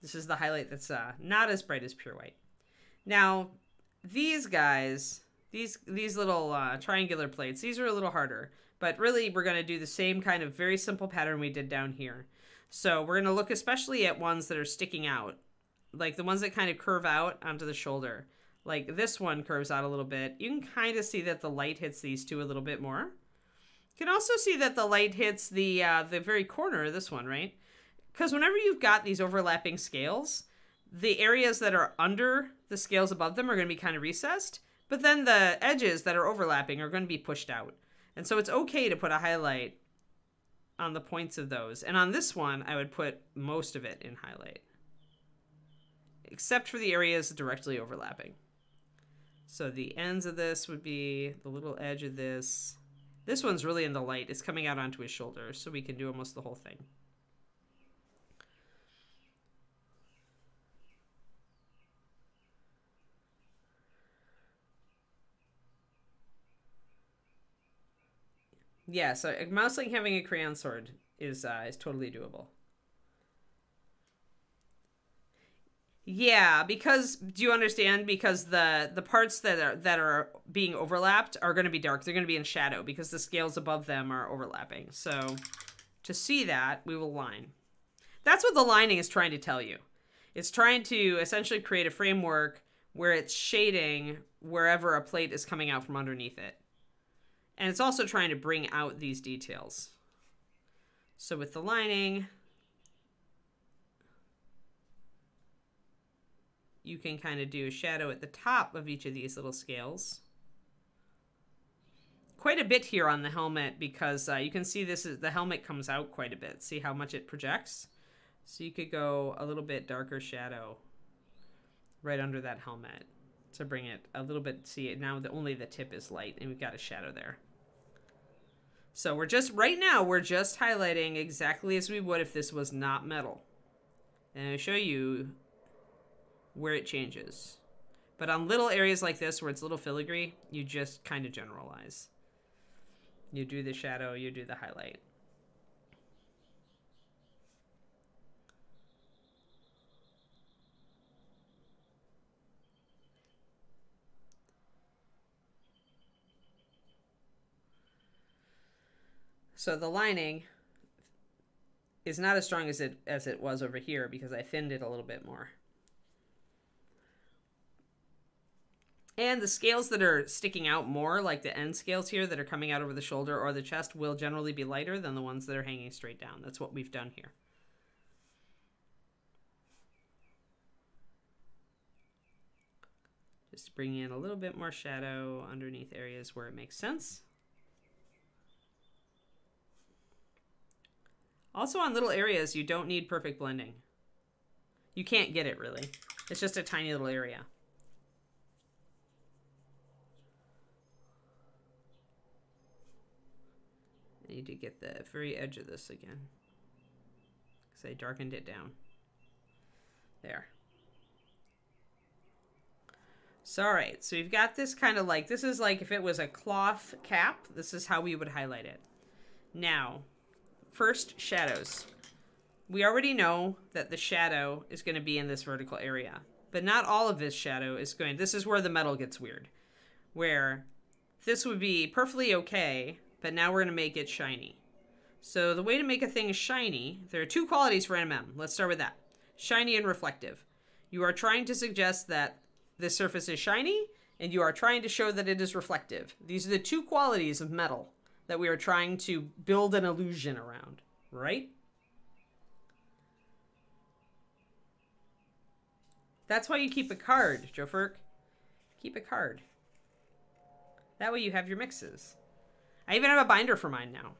This is the highlight that's uh, not as bright as pure white. Now, these guys, these these little uh, triangular plates, these are a little harder. But really, we're going to do the same kind of very simple pattern we did down here. So we're going to look especially at ones that are sticking out. Like the ones that kind of curve out onto the shoulder. Like this one curves out a little bit. You can kind of see that the light hits these two a little bit more. You can also see that the light hits the uh, the very corner of this one, right? Because whenever you've got these overlapping scales, the areas that are under the scales above them are going to be kind of recessed, but then the edges that are overlapping are going to be pushed out. And so it's okay to put a highlight on the points of those. And on this one, I would put most of it in highlight, except for the areas directly overlapping. So the ends of this would be the little edge of this, this one's really in the light. It's coming out onto his shoulder, so we can do almost the whole thing. Yeah, so Mouseling having a crayon sword is uh, is totally doable. Yeah, because do you understand? Because the the parts that are that are being overlapped are going to be dark. They're going to be in shadow because the scales above them are overlapping. So to see that, we will line. That's what the lining is trying to tell you. It's trying to essentially create a framework where it's shading wherever a plate is coming out from underneath it. And it's also trying to bring out these details. So with the lining, you can kind of do a shadow at the top of each of these little scales. Quite a bit here on the helmet because uh, you can see this is the helmet comes out quite a bit. See how much it projects? So you could go a little bit darker shadow right under that helmet to bring it a little bit. See it now, the, only the tip is light and we've got a shadow there. So we're just, right now, we're just highlighting exactly as we would if this was not metal. And I'll show you where it changes. But on little areas like this where it's a little filigree, you just kind of generalize. You do the shadow, you do the highlight. So the lining is not as strong as it as it was over here because I thinned it a little bit more. And the scales that are sticking out more, like the end scales here that are coming out over the shoulder or the chest, will generally be lighter than the ones that are hanging straight down. That's what we've done here. Just Just bring in a little bit more shadow underneath areas where it makes sense. Also on little areas, you don't need perfect blending. You can't get it really. It's just a tiny little area. I need to get the very edge of this again. Because I darkened it down. There. So, all right. So we've got this kind of like, this is like if it was a cloth cap, this is how we would highlight it. Now, first, shadows. We already know that the shadow is going to be in this vertical area. But not all of this shadow is going, this is where the metal gets weird. Where this would be perfectly okay but now we're going to make it shiny. So the way to make a thing shiny, there are two qualities for NMM. Let's start with that. Shiny and reflective. You are trying to suggest that this surface is shiny, and you are trying to show that it is reflective. These are the two qualities of metal that we are trying to build an illusion around, right? That's why you keep a card, Joe. Keep a card. That way you have your mixes. I even have a binder for mine now.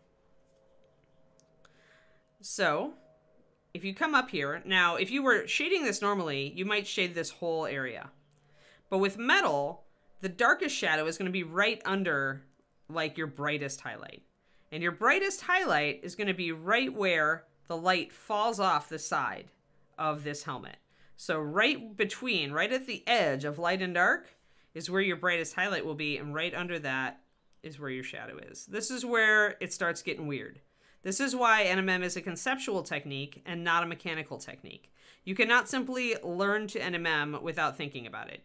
So, if you come up here, now if you were shading this normally, you might shade this whole area. But with metal, the darkest shadow is going to be right under like your brightest highlight. And your brightest highlight is going to be right where the light falls off the side of this helmet. So right between, right at the edge of light and dark is where your brightest highlight will be. And right under that is where your shadow is. This is where it starts getting weird. This is why NMM is a conceptual technique and not a mechanical technique. You cannot simply learn to NMM without thinking about it.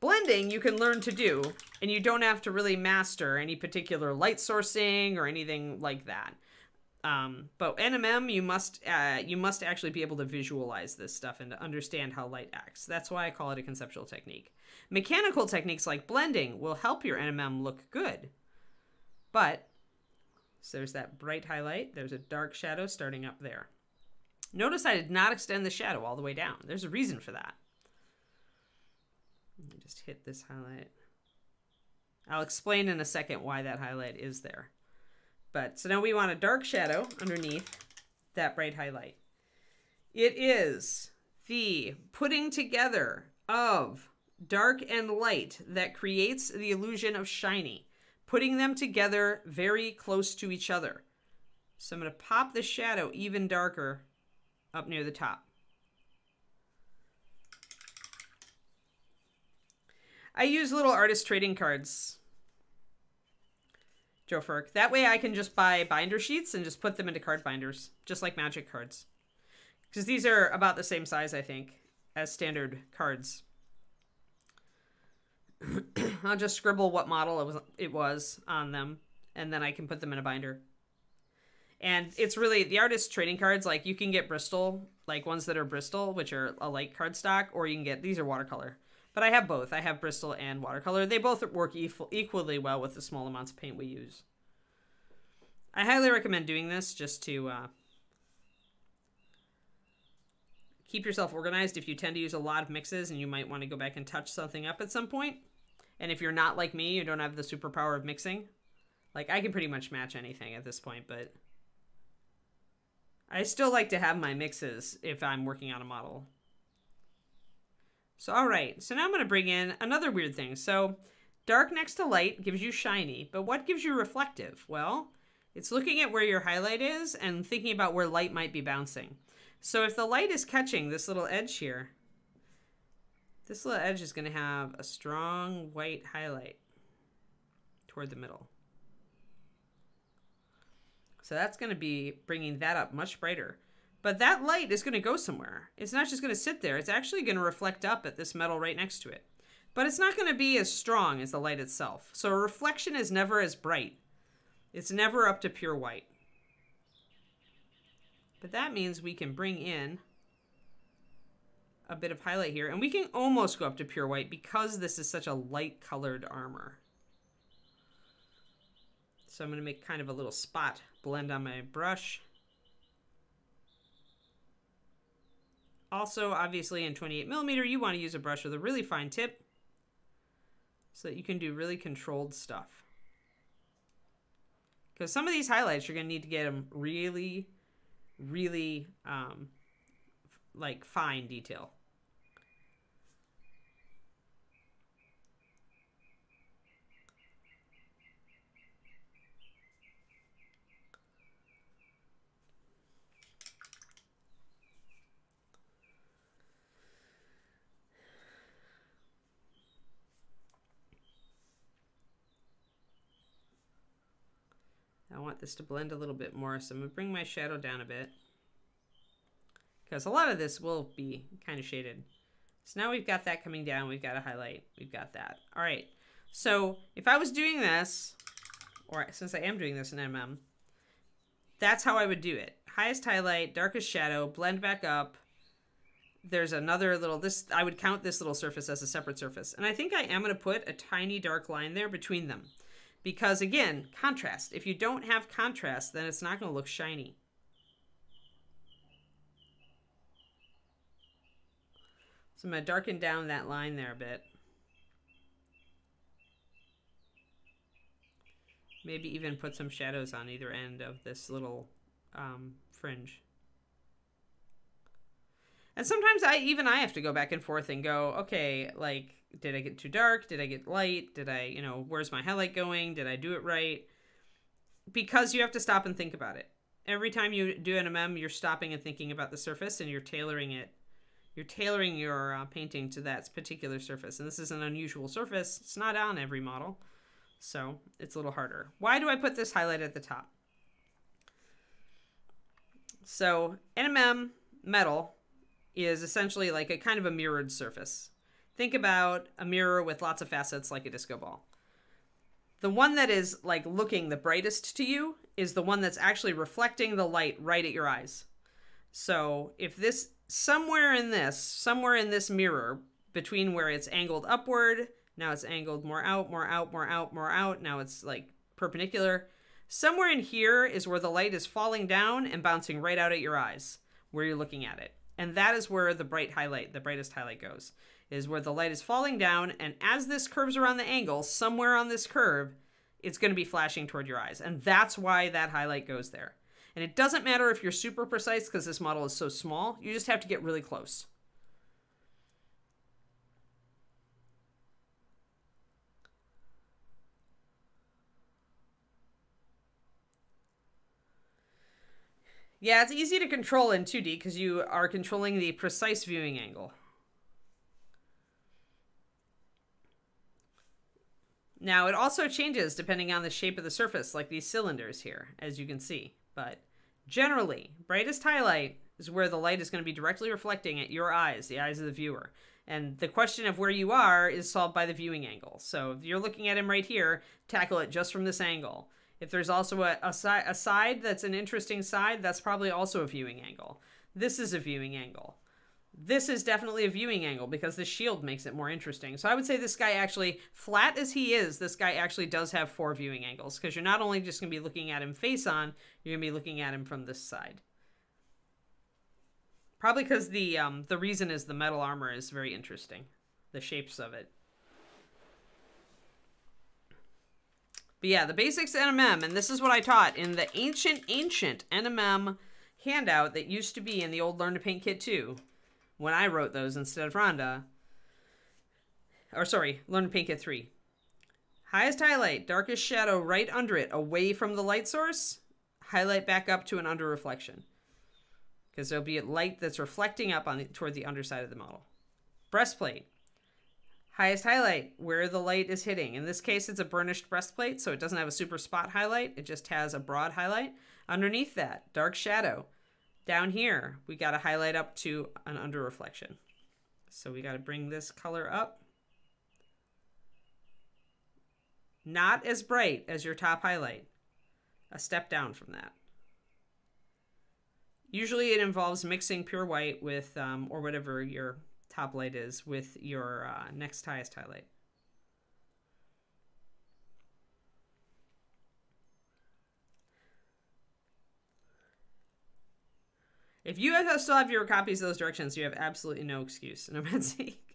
Blending you can learn to do, and you don't have to really master any particular light sourcing or anything like that. Um, but NMM, you must uh, you must actually be able to visualize this stuff and to understand how light acts. That's why I call it a conceptual technique. Mechanical techniques like blending will help your NMM look good. But, so there's that bright highlight. There's a dark shadow starting up there. Notice I did not extend the shadow all the way down. There's a reason for that. Just hit this highlight. I'll explain in a second why that highlight is there. But so now we want a dark shadow underneath that bright highlight. It is the putting together of dark and light that creates the illusion of shiny, putting them together very close to each other. So I'm going to pop the shadow even darker up near the top. I use little artist trading cards, Joe Ferk. That way I can just buy binder sheets and just put them into card binders, just like magic cards. Because these are about the same size, I think, as standard cards. I'll just scribble what model it was, it was on them, and then I can put them in a binder. And it's really the artist trading cards. Like you can get Bristol, like ones that are Bristol, which are a light card stock, or you can get these are watercolor. But I have both. I have Bristol and watercolor. They both work equally well with the small amounts of paint we use. I highly recommend doing this just to uh, keep yourself organized if you tend to use a lot of mixes and you might want to go back and touch something up at some point. And if you're not like me, you don't have the superpower of mixing. Like, I can pretty much match anything at this point, but... I still like to have my mixes if I'm working on a model. So, alright. So now I'm going to bring in another weird thing. So, dark next to light gives you shiny, but what gives you reflective? Well, it's looking at where your highlight is and thinking about where light might be bouncing. So if the light is catching this little edge here, this little edge is going to have a strong white highlight toward the middle. So that's going to be bringing that up much brighter. But that light is going to go somewhere. It's not just going to sit there. It's actually going to reflect up at this metal right next to it. But it's not going to be as strong as the light itself. So a reflection is never as bright. It's never up to pure white. But that means we can bring in a bit of highlight here. And we can almost go up to pure white because this is such a light colored armor. So I'm going to make kind of a little spot blend on my brush. Also, obviously in 28 millimeter, you want to use a brush with a really fine tip so that you can do really controlled stuff. Because some of these highlights, you're going to need to get them really, really, um, like, fine detail. I want this to blend a little bit more, so I'm going to bring my shadow down a bit. Because a lot of this will be kind of shaded. So now we've got that coming down, we've got a highlight, we've got that. All right, so if I was doing this, or since I am doing this in MM, that's how I would do it. Highest highlight, darkest shadow, blend back up. There's another little, this I would count this little surface as a separate surface. And I think I am going to put a tiny dark line there between them. Because again, contrast. If you don't have contrast, then it's not going to look shiny. So I'm going to darken down that line there a bit. Maybe even put some shadows on either end of this little um, fringe. And sometimes I even I have to go back and forth and go, okay, like did I get too dark? Did I get light? Did I, you know, where's my highlight going? Did I do it right? Because you have to stop and think about it. Every time you do an MM, you're stopping and thinking about the surface and you're tailoring it. You're tailoring your uh, painting to that particular surface. And this is an unusual surface. It's not on every model. So it's a little harder. Why do I put this highlight at the top? So NMM metal is essentially like a kind of a mirrored surface. Think about a mirror with lots of facets like a disco ball. The one that is like looking the brightest to you is the one that's actually reflecting the light right at your eyes. So if this, somewhere in this, somewhere in this mirror, between where it's angled upward, now it's angled more out, more out, more out, more out, now it's like perpendicular. Somewhere in here is where the light is falling down and bouncing right out at your eyes, where you're looking at it. And that is where the bright highlight, the brightest highlight goes is where the light is falling down, and as this curves around the angle, somewhere on this curve, it's going to be flashing toward your eyes. And that's why that highlight goes there. And it doesn't matter if you're super precise because this model is so small, you just have to get really close. Yeah, it's easy to control in 2D because you are controlling the precise viewing angle. Now, it also changes depending on the shape of the surface, like these cylinders here, as you can see. But generally, brightest highlight is where the light is going to be directly reflecting at your eyes, the eyes of the viewer. And the question of where you are is solved by the viewing angle. So if you're looking at him right here, tackle it just from this angle. If there's also a, a, si a side that's an interesting side, that's probably also a viewing angle. This is a viewing angle this is definitely a viewing angle because the shield makes it more interesting. So I would say this guy actually, flat as he is, this guy actually does have four viewing angles because you're not only just going to be looking at him face on, you're going to be looking at him from this side. Probably because the um, the reason is the metal armor is very interesting, the shapes of it. But yeah, the basics NMM, and this is what I taught in the ancient, ancient NMM handout that used to be in the old Learn to Paint Kit 2 when I wrote those instead of Rhonda. Or sorry, Learn to Paint Kit 3. Highest highlight, darkest shadow right under it, away from the light source. Highlight back up to an under reflection. Because there'll be a light that's reflecting up on the, toward the underside of the model. Breastplate. Highest highlight, where the light is hitting. In this case, it's a burnished breastplate, so it doesn't have a super spot highlight. It just has a broad highlight. Underneath that, dark shadow. Down here, we got to highlight up to an under reflection. So we got to bring this color up. Not as bright as your top highlight. A step down from that. Usually it involves mixing pure white with, um, or whatever your top light is, with your uh, next highest highlight. If you still have your copies of those directions, you have absolutely no excuse. No mistake.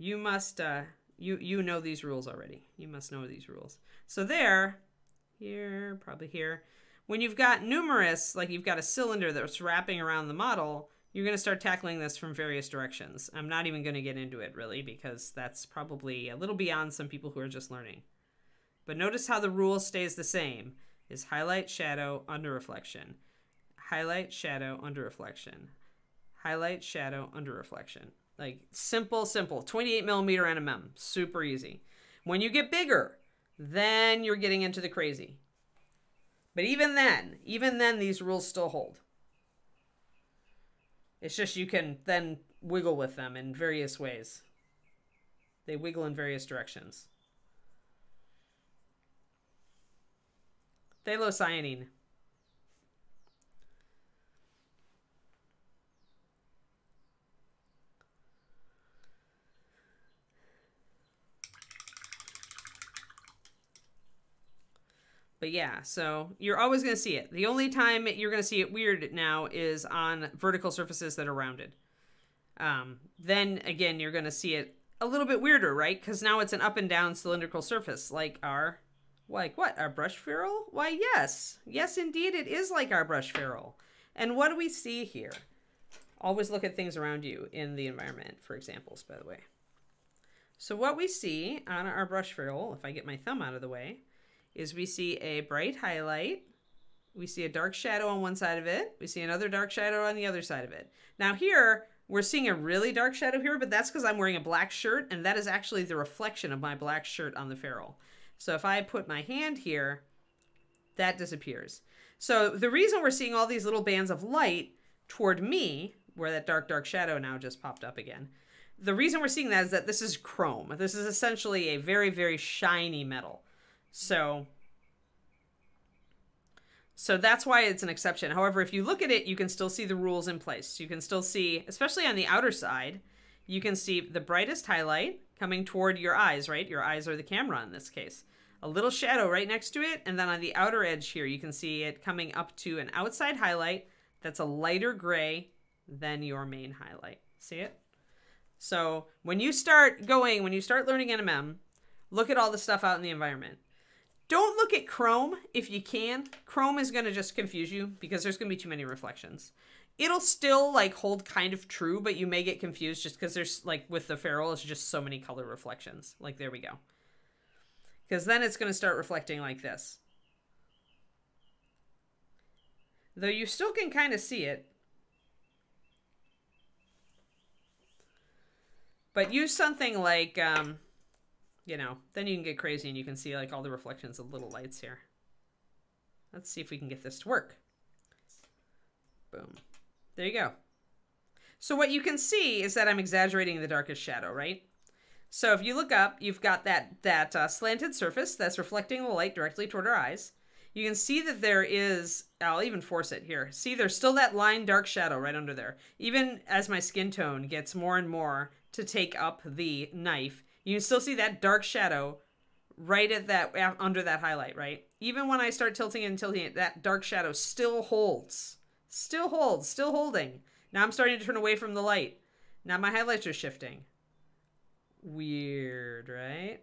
You must, uh, you, you know these rules already. You must know these rules. So there, here, probably here, when you've got numerous, like you've got a cylinder that's wrapping around the model, you're going to start tackling this from various directions. I'm not even going to get into it really because that's probably a little beyond some people who are just learning. But notice how the rule stays the same is highlight, shadow, under reflection highlight, shadow, under reflection. Highlight, shadow, under reflection. Like simple, simple. 28 millimeter NMM. Super easy. When you get bigger, then you're getting into the crazy. But even then, even then, these rules still hold. It's just you can then wiggle with them in various ways. They wiggle in various directions. Phthalocyanine. But yeah, so you're always going to see it. The only time you're going to see it weird now is on vertical surfaces that are rounded. Um, then again, you're going to see it a little bit weirder, right? Because now it's an up and down cylindrical surface, like our, like what, our brush ferrule? Why, yes. Yes, indeed, it is like our brush ferrule. And what do we see here? Always look at things around you in the environment for examples, by the way. So what we see on our brush ferrule, if I get my thumb out of the way, is we see a bright highlight. We see a dark shadow on one side of it. We see another dark shadow on the other side of it. Now here, we're seeing a really dark shadow here, but that's because I'm wearing a black shirt, and that is actually the reflection of my black shirt on the ferrule. So if I put my hand here, that disappears. So the reason we're seeing all these little bands of light toward me, where that dark, dark shadow now just popped up again, the reason we're seeing that is that this is chrome. This is essentially a very, very shiny metal. So so that's why it's an exception. However, if you look at it, you can still see the rules in place. You can still see, especially on the outer side, you can see the brightest highlight coming toward your eyes, right? Your eyes are the camera in this case. A little shadow right next to it, and then on the outer edge here, you can see it coming up to an outside highlight that's a lighter gray than your main highlight. See it? So when you start going, when you start learning NMM, look at all the stuff out in the environment. Don't look at Chrome if you can. Chrome is going to just confuse you because there's going to be too many reflections. It'll still like hold kind of true, but you may get confused just because there's like with the ferrule, it's just so many color reflections. Like there we go. Because then it's going to start reflecting like this. Though you still can kind of see it. But use something like, um, you know, then you can get crazy and you can see like all the reflections of little lights here. Let's see if we can get this to work. Boom. There you go. So what you can see is that I'm exaggerating the darkest shadow, right? So if you look up, you've got that, that uh, slanted surface that's reflecting the light directly toward our eyes. You can see that there is, I'll even force it here. See, there's still that line dark shadow right under there. Even as my skin tone gets more and more to take up the knife, you still see that dark shadow right at that under that highlight, right? Even when I start tilting and tilting it, that dark shadow still holds. Still holds, still holding. Now I'm starting to turn away from the light. Now my highlights are shifting. Weird, right?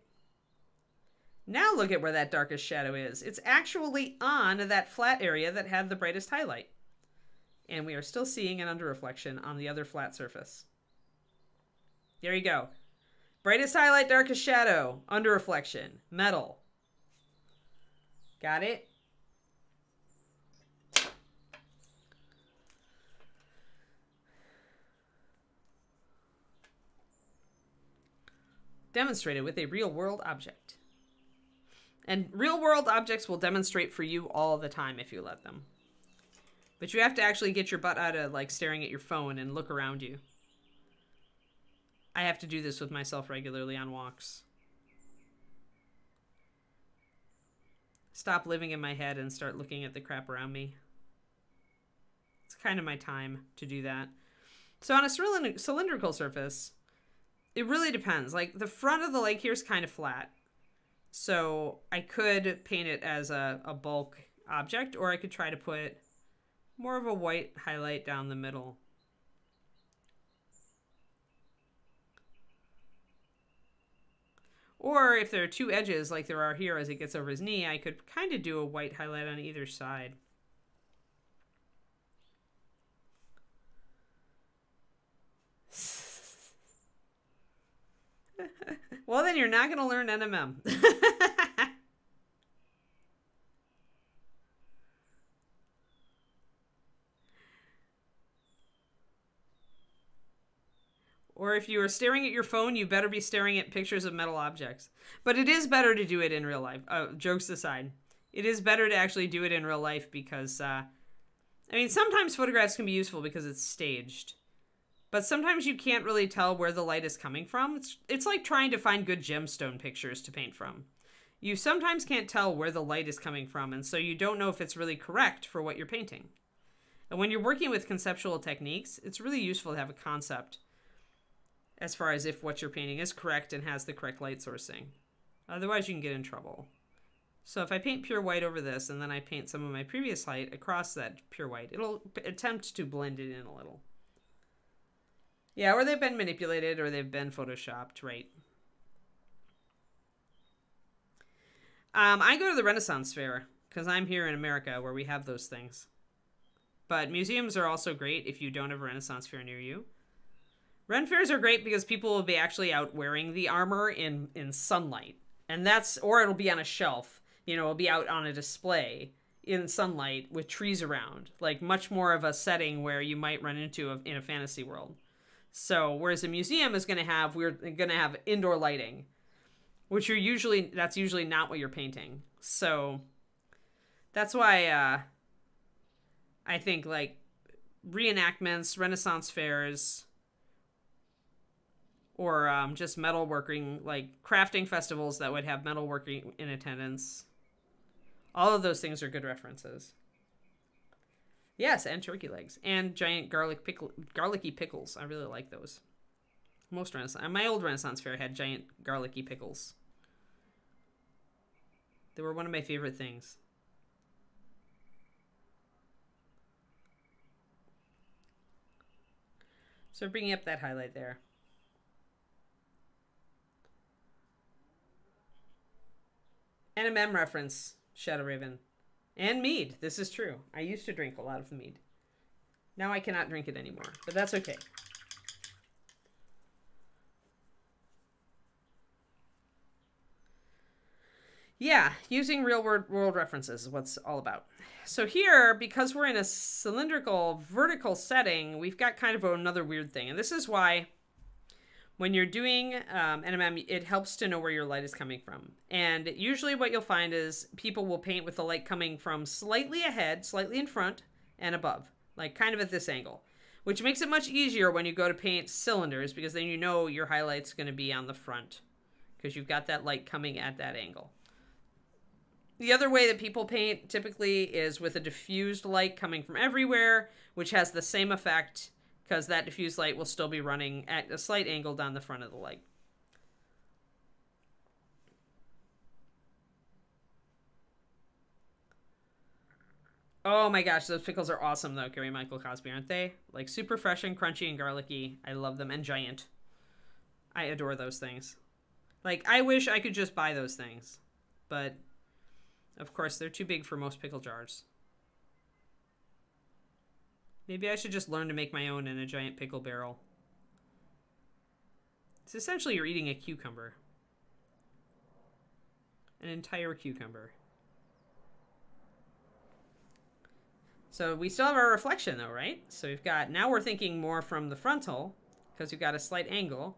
Now look at where that darkest shadow is. It's actually on that flat area that had the brightest highlight. And we are still seeing an under reflection on the other flat surface. There you go. Brightest highlight, darkest shadow. Under reflection. Metal. Got it? Demonstrated with a real world object. And real world objects will demonstrate for you all the time if you let them. But you have to actually get your butt out of like staring at your phone and look around you. I have to do this with myself regularly on walks. Stop living in my head and start looking at the crap around me. It's kind of my time to do that. So on a cylindrical surface, it really depends. Like the front of the lake here is kind of flat. So I could paint it as a, a bulk object or I could try to put More of a white highlight down the middle. Or if there are two edges like there are here as it gets over his knee, I could kind of do a white highlight on either side. well, then you're not going to learn NMM. Or if you are staring at your phone, you better be staring at pictures of metal objects. But it is better to do it in real life. Uh, jokes aside, it is better to actually do it in real life because, uh, I mean, sometimes photographs can be useful because it's staged. But sometimes you can't really tell where the light is coming from. It's, it's like trying to find good gemstone pictures to paint from. You sometimes can't tell where the light is coming from, and so you don't know if it's really correct for what you're painting. And when you're working with conceptual techniques, it's really useful to have a concept as far as if what you're painting is correct and has the correct light sourcing. Otherwise, you can get in trouble. So if I paint pure white over this and then I paint some of my previous light across that pure white, it'll attempt to blend it in a little. Yeah, or they've been manipulated or they've been photoshopped, right? Um, I go to the Renaissance Fair because I'm here in America where we have those things. But museums are also great if you don't have a Renaissance Fair near you. Ren fairs are great because people will be actually out wearing the armor in in sunlight, and that's or it'll be on a shelf. You know, it'll be out on a display in sunlight with trees around, like much more of a setting where you might run into a, in a fantasy world. So, whereas a museum is going to have we're going to have indoor lighting, which you're usually that's usually not what you're painting. So, that's why uh, I think like reenactments, Renaissance fairs or um, just metalworking, like crafting festivals that would have metalworking in attendance. All of those things are good references. Yes, and turkey legs and giant garlic pickle, garlicky pickles. I really like those. Most Renaissance, my old Renaissance fair had giant garlicky pickles. They were one of my favorite things. So bringing up that highlight there. NMM reference, Shadow Raven. And mead. This is true. I used to drink a lot of mead. Now I cannot drink it anymore, but that's okay. Yeah, using real world, world references is what's all about. So here, because we're in a cylindrical vertical setting, we've got kind of another weird thing. And this is why when you're doing um, NMM, it helps to know where your light is coming from. And usually, what you'll find is people will paint with the light coming from slightly ahead, slightly in front, and above, like kind of at this angle, which makes it much easier when you go to paint cylinders because then you know your highlight's going to be on the front because you've got that light coming at that angle. The other way that people paint typically is with a diffused light coming from everywhere, which has the same effect because that diffuse light will still be running at a slight angle down the front of the light. Oh my gosh, those pickles are awesome though, Gary Michael Cosby, aren't they? Like super fresh and crunchy and garlicky. I love them and giant. I adore those things. Like I wish I could just buy those things, but of course they're too big for most pickle jars. Maybe I should just learn to make my own in a giant pickle barrel. It's essentially you're eating a cucumber. An entire cucumber. So we still have our reflection though, right? So we've got, now we're thinking more from the frontal, because we've got a slight angle.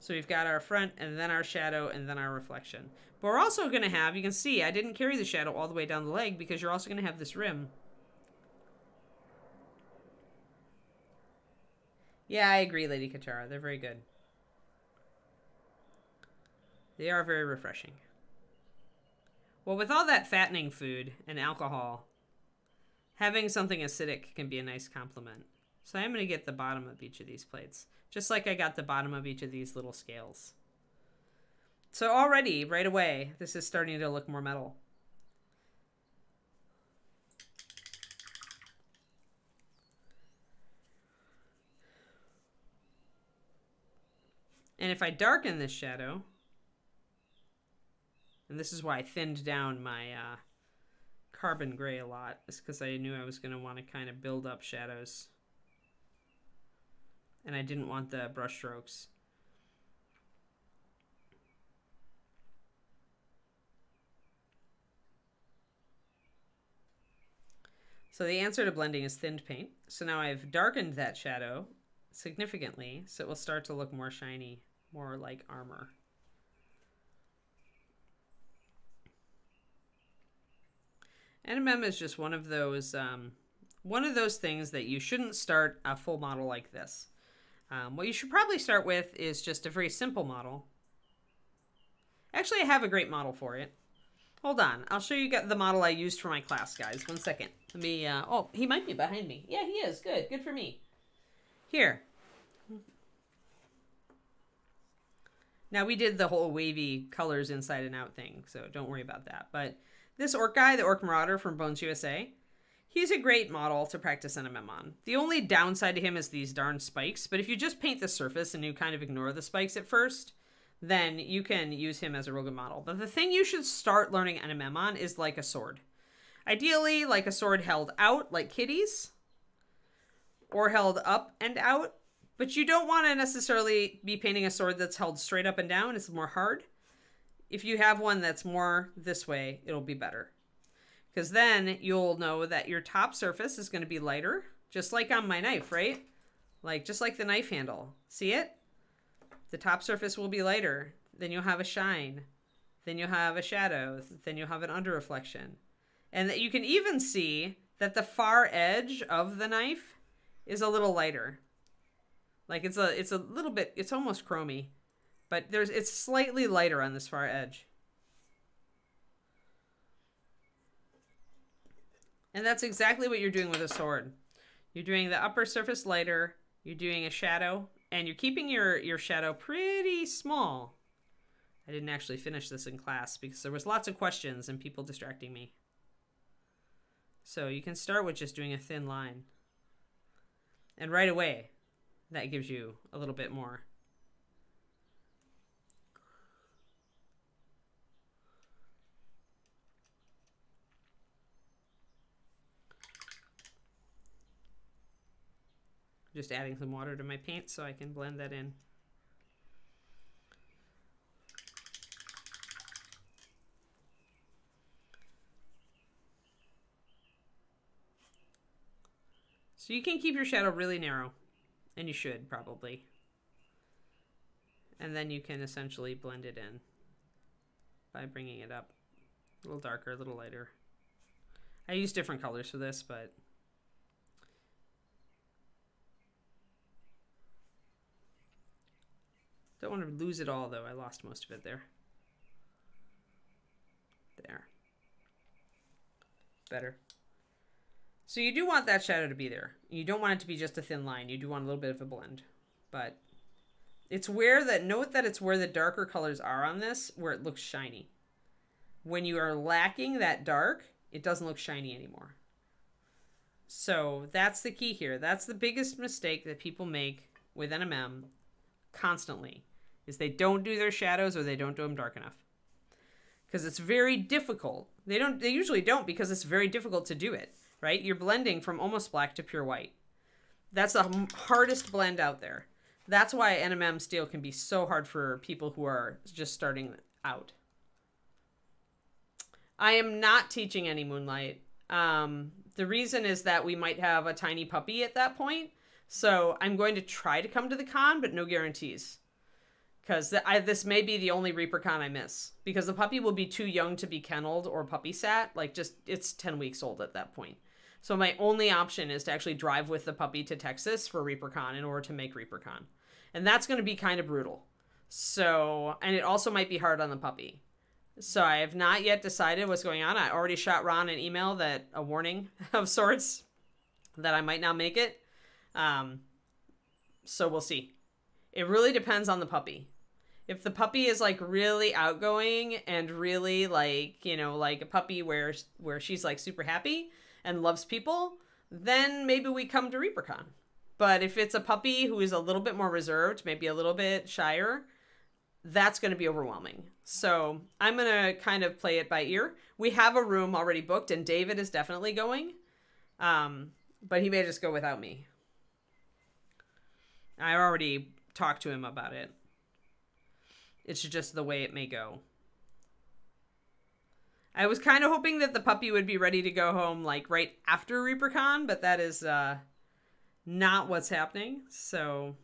So we've got our front and then our shadow and then our reflection. But we're also going to have, you can see, I didn't carry the shadow all the way down the leg because you're also to have this rim Yeah, I agree, Lady Katara. They're very good. They are very refreshing. Well, with all that fattening food and alcohol, having something acidic can be a nice complement. So I'm going to get the bottom of each of these plates, just like I got the bottom of each of these little scales. So already, right away, this is starting to look more metal. And if I darken this shadow, and this is why I thinned down my uh, carbon gray a lot, is because I knew I was going to want to kind of build up shadows. And I didn't want the brush strokes. So the answer to blending is thinned paint. So now I've darkened that shadow significantly, so it will start to look more shiny, more like armor. NMM is just one of those um, one of those things that you shouldn't start a full model like this. Um, what you should probably start with is just a very simple model. Actually, I have a great model for it. Hold on. I'll show you the model I used for my class, guys. One second. Let me, uh, oh, he might be behind me. Yeah, he is. Good. Good for me. Here. Now, we did the whole wavy colors inside and out thing, so don't worry about that. But this orc guy, the Orc Marauder from Bones USA, he's a great model to practice NMM on. The only downside to him is these darn spikes, but if you just paint the surface and you kind of ignore the spikes at first, then you can use him as a real good model. But the thing you should start learning NMM on is like a sword. Ideally, like a sword held out, like kitties, or held up and out. But you don't want to necessarily be painting a sword that's held straight up and down. It's more hard. If you have one that's more this way, it'll be better. Because then you'll know that your top surface is going to be lighter, just like on my knife, right? Like, just like the knife handle. See it? The top surface will be lighter. Then you'll have a shine. Then you'll have a shadow. Then you'll have an under reflection. And that you can even see that the far edge of the knife is a little lighter. Like it's a it's a little bit it's almost chromy. But there's it's slightly lighter on this far edge. And that's exactly what you're doing with a sword. You're doing the upper surface lighter, you're doing a shadow, and you're keeping your, your shadow pretty small. I didn't actually finish this in class because there was lots of questions and people distracting me. So you can start with just doing a thin line. And right away, that gives you a little bit more. Just adding some water to my paint so I can blend that in. So you can keep your shadow really narrow, and you should probably. And then you can essentially blend it in by bringing it up a little darker, a little lighter. I use different colors for this, but Don't want to lose it all, though. I lost most of it there. There. Better. So you do want that shadow to be there. You don't want it to be just a thin line. You do want a little bit of a blend. But it's where that, note that it's where the darker colors are on this, where it looks shiny. When you are lacking that dark, it doesn't look shiny anymore. So that's the key here. That's the biggest mistake that people make with NMM constantly is they don't do their shadows or they don't do them dark enough because it's very difficult they don't they usually don't because it's very difficult to do it right you're blending from almost black to pure white that's the hardest blend out there that's why nmm steel can be so hard for people who are just starting out i am not teaching any moonlight um, the reason is that we might have a tiny puppy at that point so I'm going to try to come to the con, but no guarantees. Because this may be the only ReaperCon I miss. Because the puppy will be too young to be kennelled or puppy sat. Like, just, it's 10 weeks old at that point. So my only option is to actually drive with the puppy to Texas for ReaperCon in order to make ReaperCon. And that's going to be kind of brutal. So, and it also might be hard on the puppy. So I have not yet decided what's going on. I already shot Ron an email that a warning of sorts that I might not make it. Um, so we'll see. It really depends on the puppy. If the puppy is like really outgoing and really like, you know, like a puppy where where she's like super happy and loves people, then maybe we come to ReaperCon. But if it's a puppy who is a little bit more reserved, maybe a little bit shyer, that's going to be overwhelming. So I'm going to kind of play it by ear. We have a room already booked, and David is definitely going. Um, but he may just go without me. I already talked to him about it. It's just the way it may go. I was kind of hoping that the puppy would be ready to go home like right after ReaperCon, but that is uh, not what's happening. So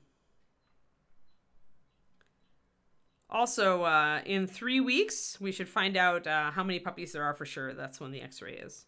also uh, in three weeks we should find out uh, how many puppies there are for sure. That's when the X-ray is.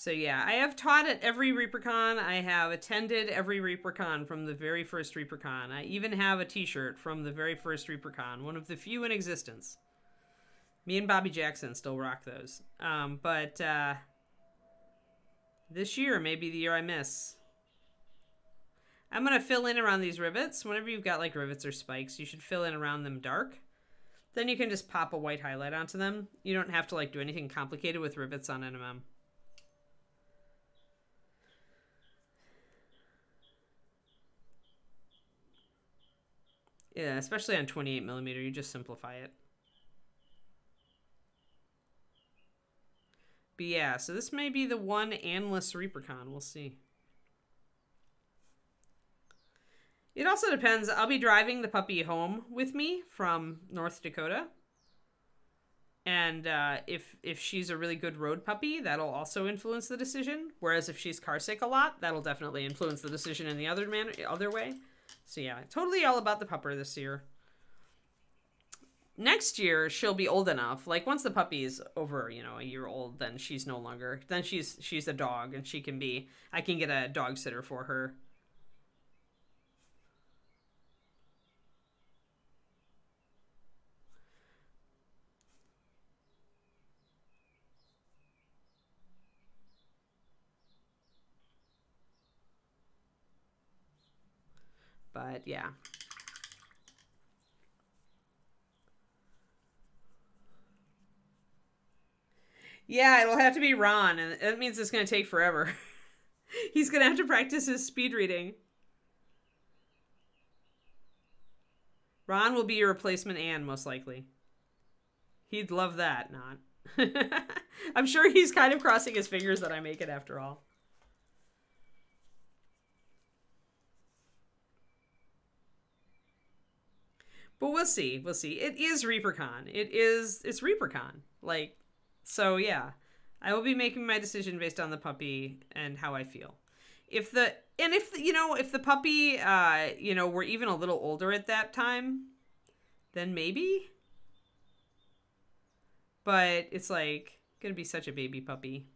So yeah, I have taught at every ReaperCon. I have attended every ReaperCon from the very first ReaperCon. I even have a T-shirt from the very first ReaperCon, one of the few in existence. Me and Bobby Jackson still rock those. Um, but uh, this year may be the year I miss. I'm gonna fill in around these rivets. Whenever you've got like rivets or spikes, you should fill in around them dark. Then you can just pop a white highlight onto them. You don't have to like do anything complicated with rivets on NMM. Yeah, especially on 28 millimeter, you just simplify it. But yeah, so this may be the one Analyst ReaperCon. We'll see. It also depends. I'll be driving the puppy home with me from North Dakota. And uh, if if she's a really good road puppy, that'll also influence the decision. Whereas if she's car sick a lot, that'll definitely influence the decision in the other man other way. So yeah, totally all about the pupper this year. Next year she'll be old enough. Like once the puppy's over, you know, a year old, then she's no longer. Then she's she's a dog and she can be I can get a dog sitter for her. But yeah. Yeah, it'll have to be Ron, and that means it's going to take forever. He's going to have to practice his speed reading. Ron will be your replacement Anne, most likely. He'd love that, not. I'm sure he's kind of crossing his fingers that I make it after all. But we'll see. We'll see. It is ReaperCon. It is it's ReaperCon. Like so yeah. I will be making my decision based on the puppy and how I feel. If the and if the, you know, if the puppy uh, you know, were even a little older at that time, then maybe. But it's like to be such a baby puppy.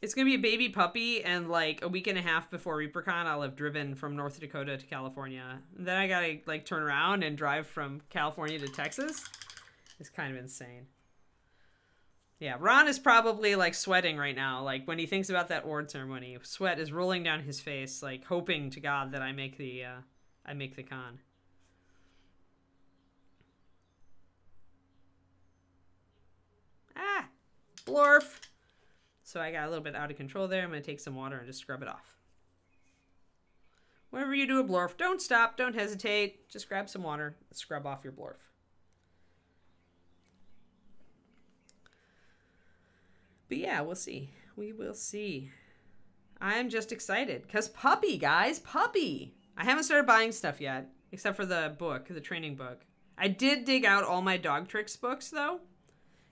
It's gonna be a baby puppy, and like a week and a half before ReaperCon, I'll have driven from North Dakota to California. And then I gotta like turn around and drive from California to Texas. It's kind of insane. Yeah, Ron is probably like sweating right now. Like when he thinks about that award ceremony, sweat is rolling down his face, like hoping to God that I make the uh, I make the con. Ah, blorf. So I got a little bit out of control there. I'm going to take some water and just scrub it off. Whenever you do a blorf, don't stop, don't hesitate. Just grab some water, scrub off your blorf. But yeah, we'll see. We will see. I'm just excited because puppy, guys, puppy. I haven't started buying stuff yet, except for the book, the training book. I did dig out all my dog tricks books though,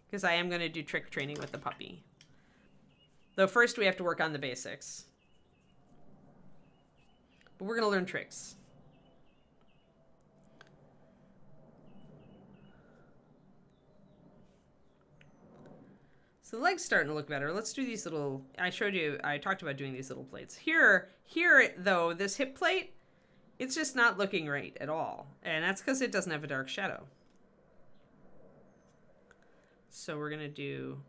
because I am going to do trick training with the puppy. Though first we have to work on the basics. But we're going to learn tricks. So the leg's starting to look better. Let's do these little, I showed you, I talked about doing these little plates. Here, here though, this hip plate, it's just not looking right at all. And that's because it doesn't have a dark shadow. So we're to do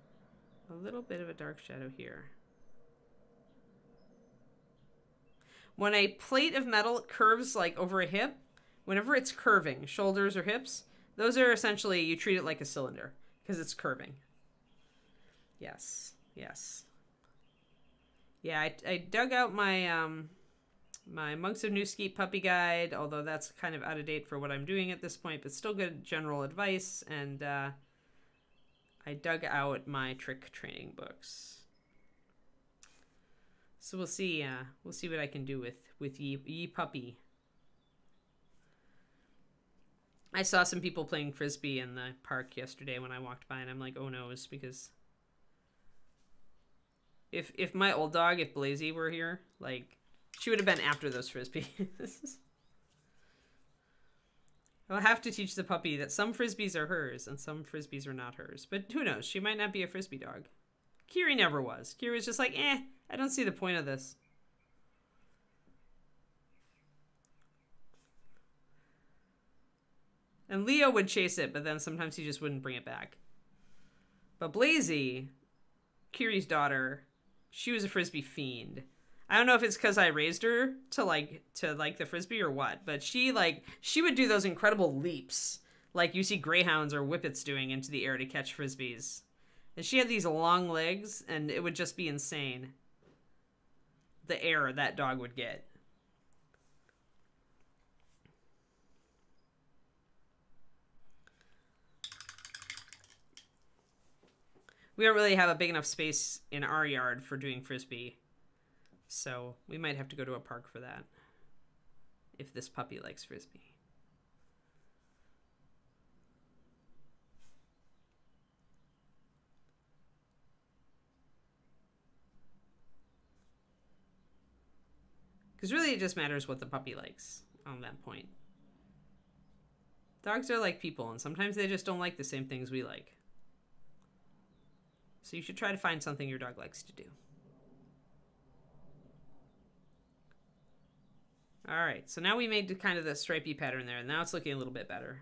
a little bit of a dark shadow here. when a plate of metal curves like over a hip, whenever it's curving, shoulders or hips, those are essentially you treat it like a cylinder because it's curving. Yes, yes. Yeah, I, I dug out my um my Monks of New puppy guide, although that's kind of out of date for what I'm doing at this point, but still good general advice. And uh, I dug out my trick training books. So we'll see. Uh, we'll see what I can do with with ye, ye puppy. I saw some people playing frisbee in the park yesterday when I walked by, and I'm like, oh no, it's because if if my old dog, if Blazy were here, like she would have been after those frisbees. I'll have to teach the puppy that some frisbees are hers and some frisbees are not hers. But who knows? She might not be a frisbee dog. Kiri never was. Kiri was just like, eh, I don't see the point of this. And Leo would chase it, but then sometimes he just wouldn't bring it back. But Blazy, Kiri's daughter, she was a frisbee fiend. I don't know if it's because I raised her to like to like the frisbee or what, but she like she would do those incredible leaps like you see greyhounds or whippets doing into the air to catch frisbees. And she had these long legs, and it would just be insane. The air that dog would get. We don't really have a big enough space in our yard for doing frisbee. So we might have to go to a park for that. If this puppy likes frisbee. Because really, it just matters what the puppy likes on that point. Dogs are like people, and sometimes they just don't like the same things we like. So you should try to find something your dog likes to do. All right, so now we made kind of the stripy pattern there, and now it's looking a little bit better.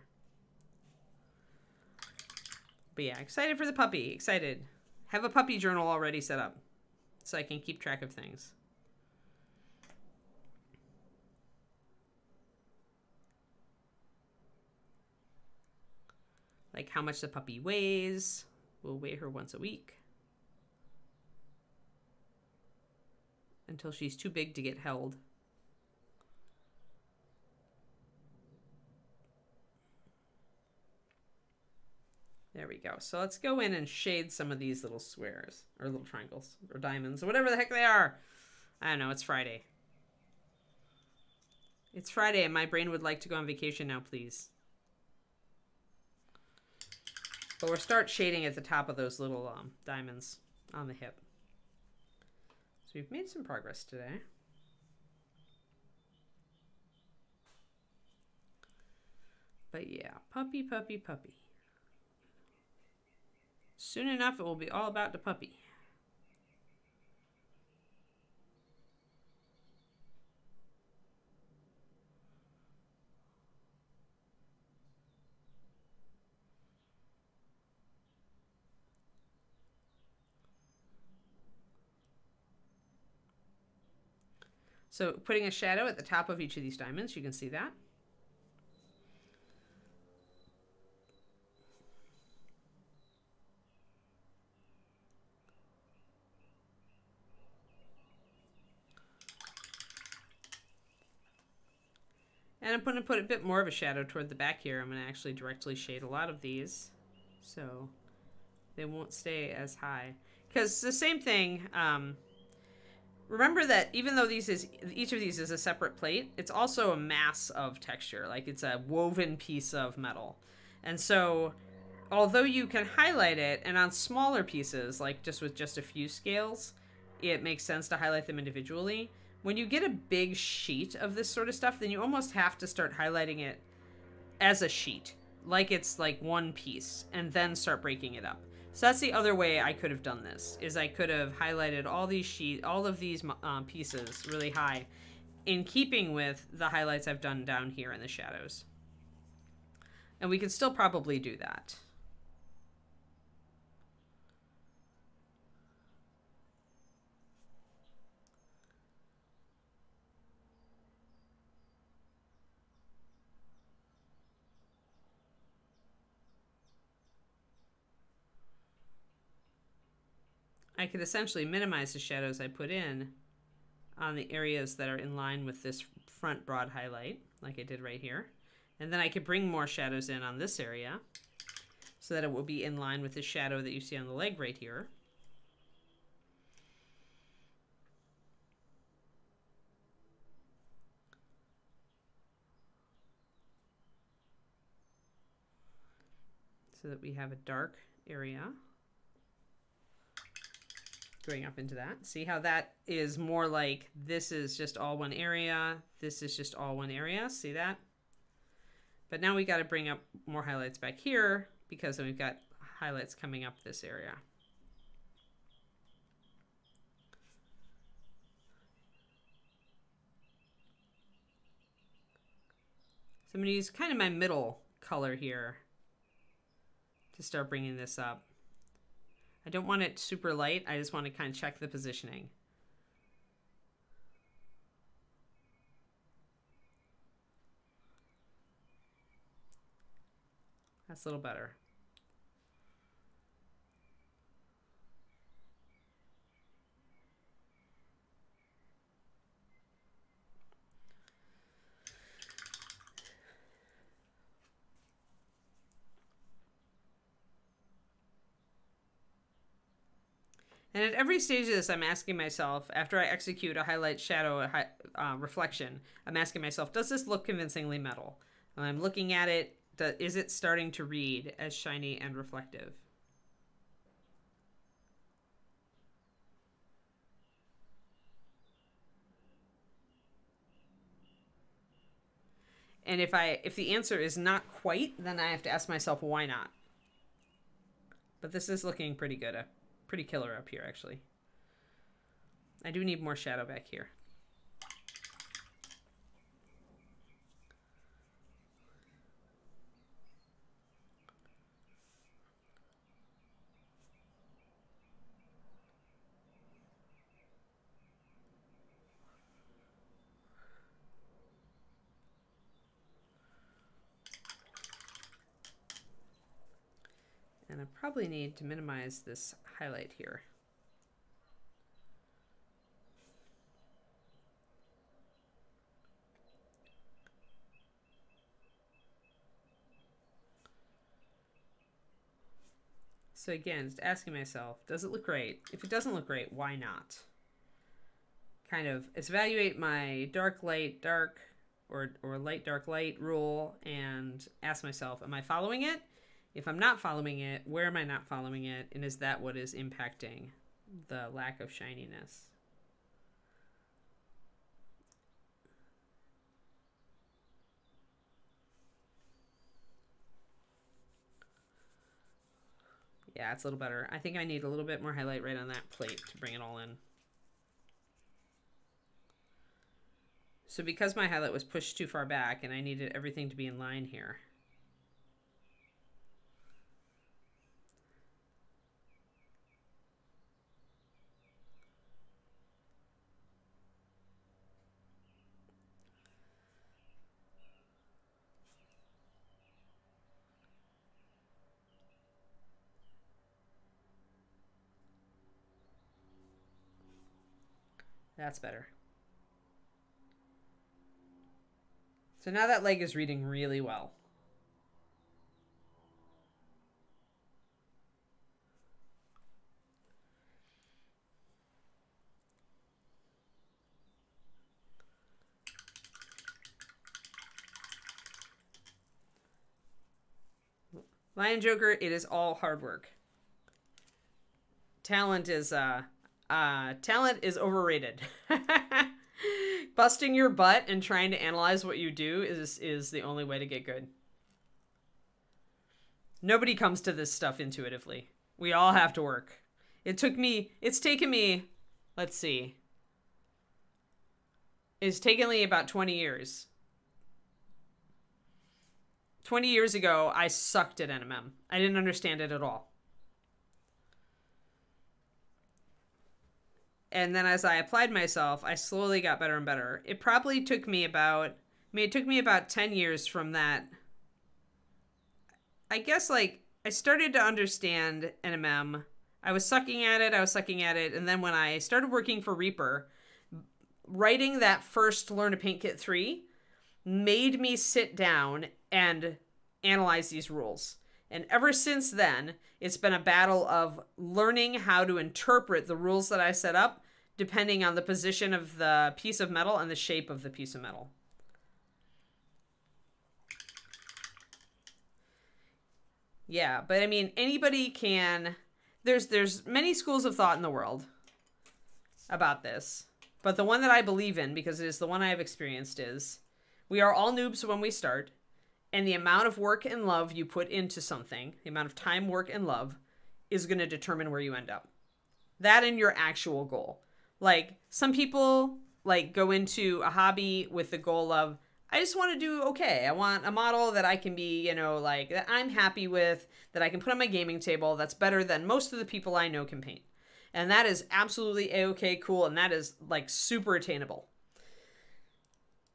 But yeah, excited for the puppy. Excited. Have a puppy journal already set up so I can keep track of things. Like how much the puppy weighs. We'll weigh her once a week. Until she's too big to get held. There we go. So let's go in and shade some of these little squares or little triangles or diamonds or whatever the heck they are. I don't know. It's Friday. It's Friday and my brain would like to go on vacation now, please. But we'll start shading at the top of those little um, diamonds on the hip. So we've made some progress today. But yeah, puppy, puppy, puppy. Soon enough, it will be all about the puppy. So putting a shadow at the top of each of these diamonds, you can see that. And I'm going to put a bit more of a shadow toward the back here. I'm going to actually directly shade a lot of these so they won't stay as high. Because the same thing, um, remember that even though these is each of these is a separate plate, it's also a mass of texture. Like it's a woven piece of metal. And so although you can highlight it and on smaller pieces, like just with just a few scales, it makes sense to highlight them individually when you get a big sheet of this sort of stuff, then you almost have to start highlighting it as a sheet, like it's like one piece, and then start breaking it up. So that's the other way I could have done this, is I could have highlighted all these sheet, all of these um, pieces really high, in keeping with the highlights I've done down here in the shadows. And we can still probably do that. I could essentially minimize the shadows I put in on the areas that are in line with this front broad highlight, like I did right here. And then I could bring more shadows in on this area so that it will be in line with the shadow that you see on the leg right here. So that we have a dark area going up into that. See how that is more like this is just all one area. This is just all one area. See that? But now we got to bring up more highlights back here because then we've got highlights coming up this area. So I'm going to use kind of my middle color here to start bringing this up. I don't want it super light. I just want to kind of check the positioning. That's a little better. And at every stage of this, I'm asking myself, after I execute a highlight shadow uh, reflection, I'm asking myself, does this look convincingly metal? And I'm looking at it, is it starting to read as shiny and reflective? And if I if the answer is not quite, then I have to ask myself why not. But this is looking pretty good pretty killer up here, actually. I do need more shadow back here. And I probably need to minimize this highlight here. So again, just asking myself, does it look great? If it doesn't look great, why not? Kind of evaluate my dark, light, dark, or, or light, dark, light rule and ask myself, am I following it? If I'm not following it, where am I not following it? And is that what is impacting the lack of shininess? Yeah, it's a little better. I think I need a little bit more highlight right on that plate to bring it all in. So because my highlight was pushed too far back and I needed everything to be in line here, That's better. So now that leg is reading really well. Lion Joker, it is all hard work. Talent is uh uh, talent is overrated. Busting your butt and trying to analyze what you do is is the only way to get good. Nobody comes to this stuff intuitively. We all have to work. It took me it's taken me let's see. It's taken me about 20 years. 20 years ago, I sucked at NMM. I didn't understand it at all. And then as I applied myself, I slowly got better and better. It probably took me about, I mean, it took me about 10 years from that. I guess, like, I started to understand NMM. I was sucking at it, I was sucking at it, and then when I started working for Reaper, writing that first Learn to Paint Kit 3 made me sit down and analyze these rules. And ever since then, it's been a battle of learning how to interpret the rules that I set up depending on the position of the piece of metal and the shape of the piece of metal. Yeah, but I mean anybody can there's there's many schools of thought in the world about this. But the one that I believe in because it is the one I have experienced is we are all noobs when we start and the amount of work and love you put into something, the amount of time, work and love is going to determine where you end up. That and your actual goal. Like some people like go into a hobby with the goal of I just want to do okay. I want a model that I can be, you know, like that I'm happy with, that I can put on my gaming table that's better than most of the people I know can paint. And that is absolutely a okay, cool, and that is like super attainable.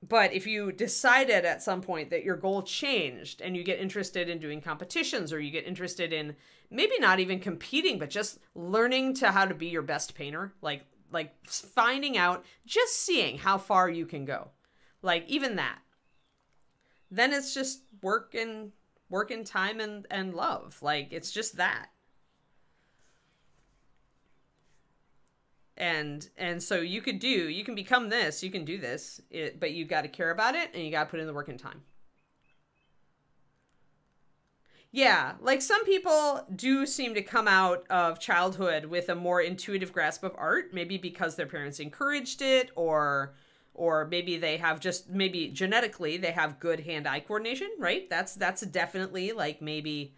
But if you decided at some point that your goal changed and you get interested in doing competitions or you get interested in maybe not even competing, but just learning to how to be your best painter, like like finding out, just seeing how far you can go. Like even that. Then it's just work and work and time and and love. Like it's just that. And and so you could do you can become this you can do this it, but you got to care about it and you got to put in the work and time yeah like some people do seem to come out of childhood with a more intuitive grasp of art maybe because their parents encouraged it or or maybe they have just maybe genetically they have good hand-eye coordination right? That's that's definitely like maybe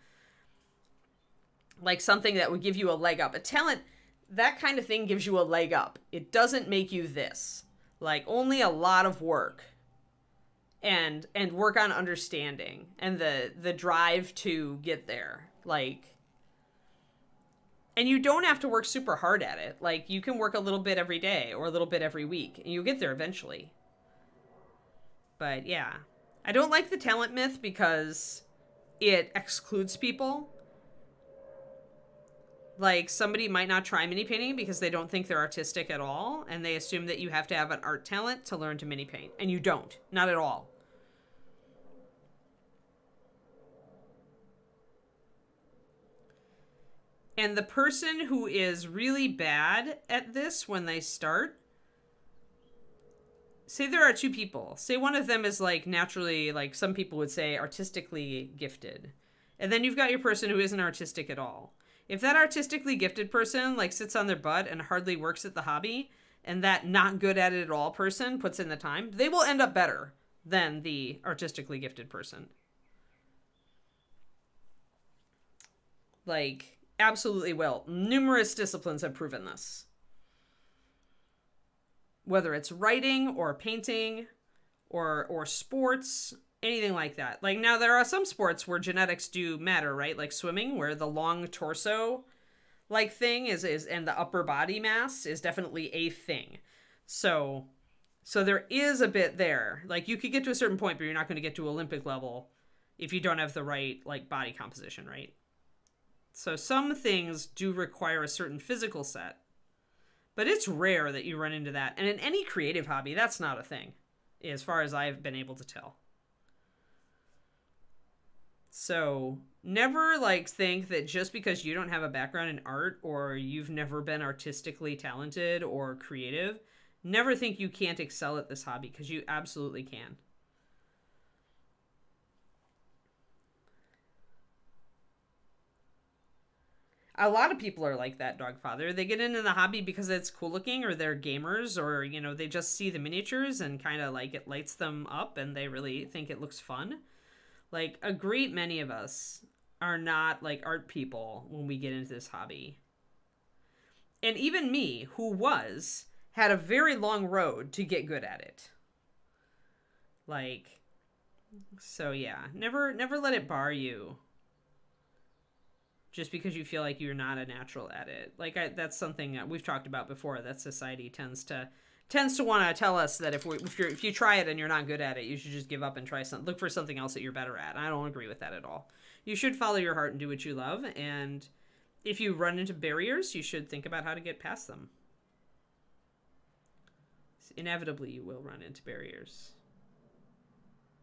like something that would give you a leg up. A talent that kind of thing gives you a leg up. It doesn't make you this. Like only a lot of work and and work on understanding and the the drive to get there like and you don't have to work super hard at it. Like you can work a little bit every day or a little bit every week and you'll get there eventually. But yeah. I don't like the talent myth because it excludes people. Like somebody might not try mini painting because they don't think they're artistic at all and they assume that you have to have an art talent to learn to mini paint and you don't. Not at all. And the person who is really bad at this when they start, say there are two people. Say one of them is like naturally, like some people would say, artistically gifted. And then you've got your person who isn't artistic at all. If that artistically gifted person like sits on their butt and hardly works at the hobby, and that not good at it at all person puts in the time, they will end up better than the artistically gifted person. Like, absolutely will. Numerous disciplines have proven this. Whether it's writing or painting or or sports, anything like that. Like now there are some sports where genetics do matter, right? Like swimming where the long torso like thing is is and the upper body mass is definitely a thing. So so there is a bit there. Like you could get to a certain point but you're not going to get to Olympic level if you don't have the right like body composition, right? So some things do require a certain physical set. But it's rare that you run into that. And in any creative hobby, that's not a thing, as far as I've been able to tell. So never like think that just because you don't have a background in art or you've never been artistically talented or creative, never think you can't excel at this hobby because you absolutely can. A lot of people are like that Dogfather. They get into the hobby because it's cool looking or they're gamers or, you know, they just see the miniatures and kind of like it lights them up and they really think it looks fun. Like a great many of us are not like art people when we get into this hobby. And even me, who was, had a very long road to get good at it. Like so yeah, never never let it bar you just because you feel like you're not a natural at it. Like I, that's something that we've talked about before. That society tends to tends to want to tell us that if we if you if you try it and you're not good at it, you should just give up and try something. Look for something else that you're better at. I don't agree with that at all. You should follow your heart and do what you love. And if you run into barriers, you should think about how to get past them. Inevitably, you will run into barriers.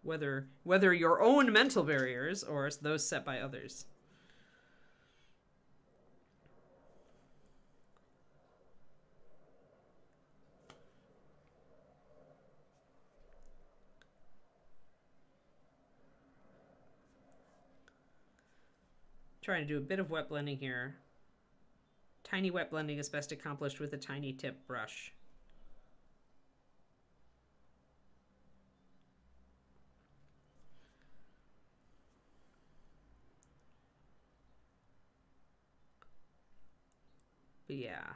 Whether whether your own mental barriers or those set by others. Trying to do a bit of wet blending here. Tiny wet blending is best accomplished with a tiny tip brush. But yeah.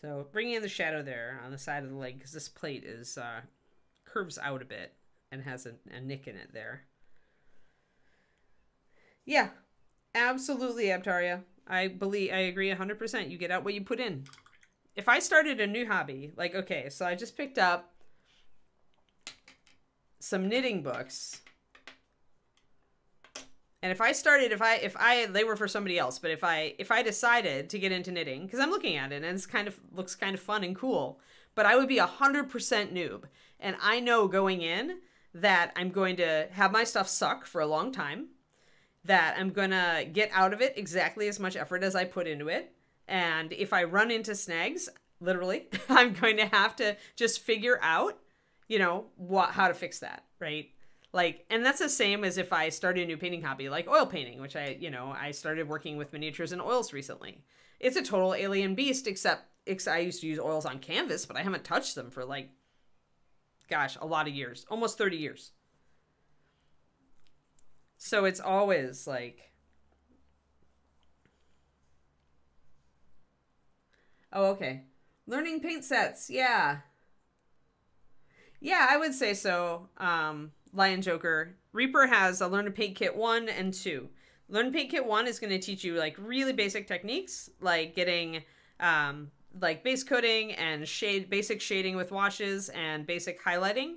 So bringing in the shadow there on the side of the leg because this plate is uh, curves out a bit and has a, a nick in it there. Yeah, absolutely, Abtaria. I believe I agree 100%. You get out what you put in. If I started a new hobby, like okay, so I just picked up some knitting books. And if I started if I if I they were for somebody else, but if I if I decided to get into knitting cuz I'm looking at it and it's kind of looks kind of fun and cool, but I would be a 100% noob and I know going in that I'm going to have my stuff suck for a long time, that I'm going to get out of it exactly as much effort as I put into it. And if I run into snags, literally, I'm going to have to just figure out, you know, what how to fix that, right? Like, and that's the same as if I started a new painting hobby, like oil painting, which I, you know, I started working with miniatures and oils recently. It's a total alien beast, except I used to use oils on canvas, but I haven't touched them for like gosh, a lot of years, almost 30 years. So it's always like, oh, okay. Learning paint sets, yeah. Yeah, I would say so. Um, Lion Joker. Reaper has a Learn to Paint Kit 1 and 2. Learn Paint Kit 1 is going to teach you like really basic techniques, like getting um, like base coating and shade basic shading with washes and basic highlighting.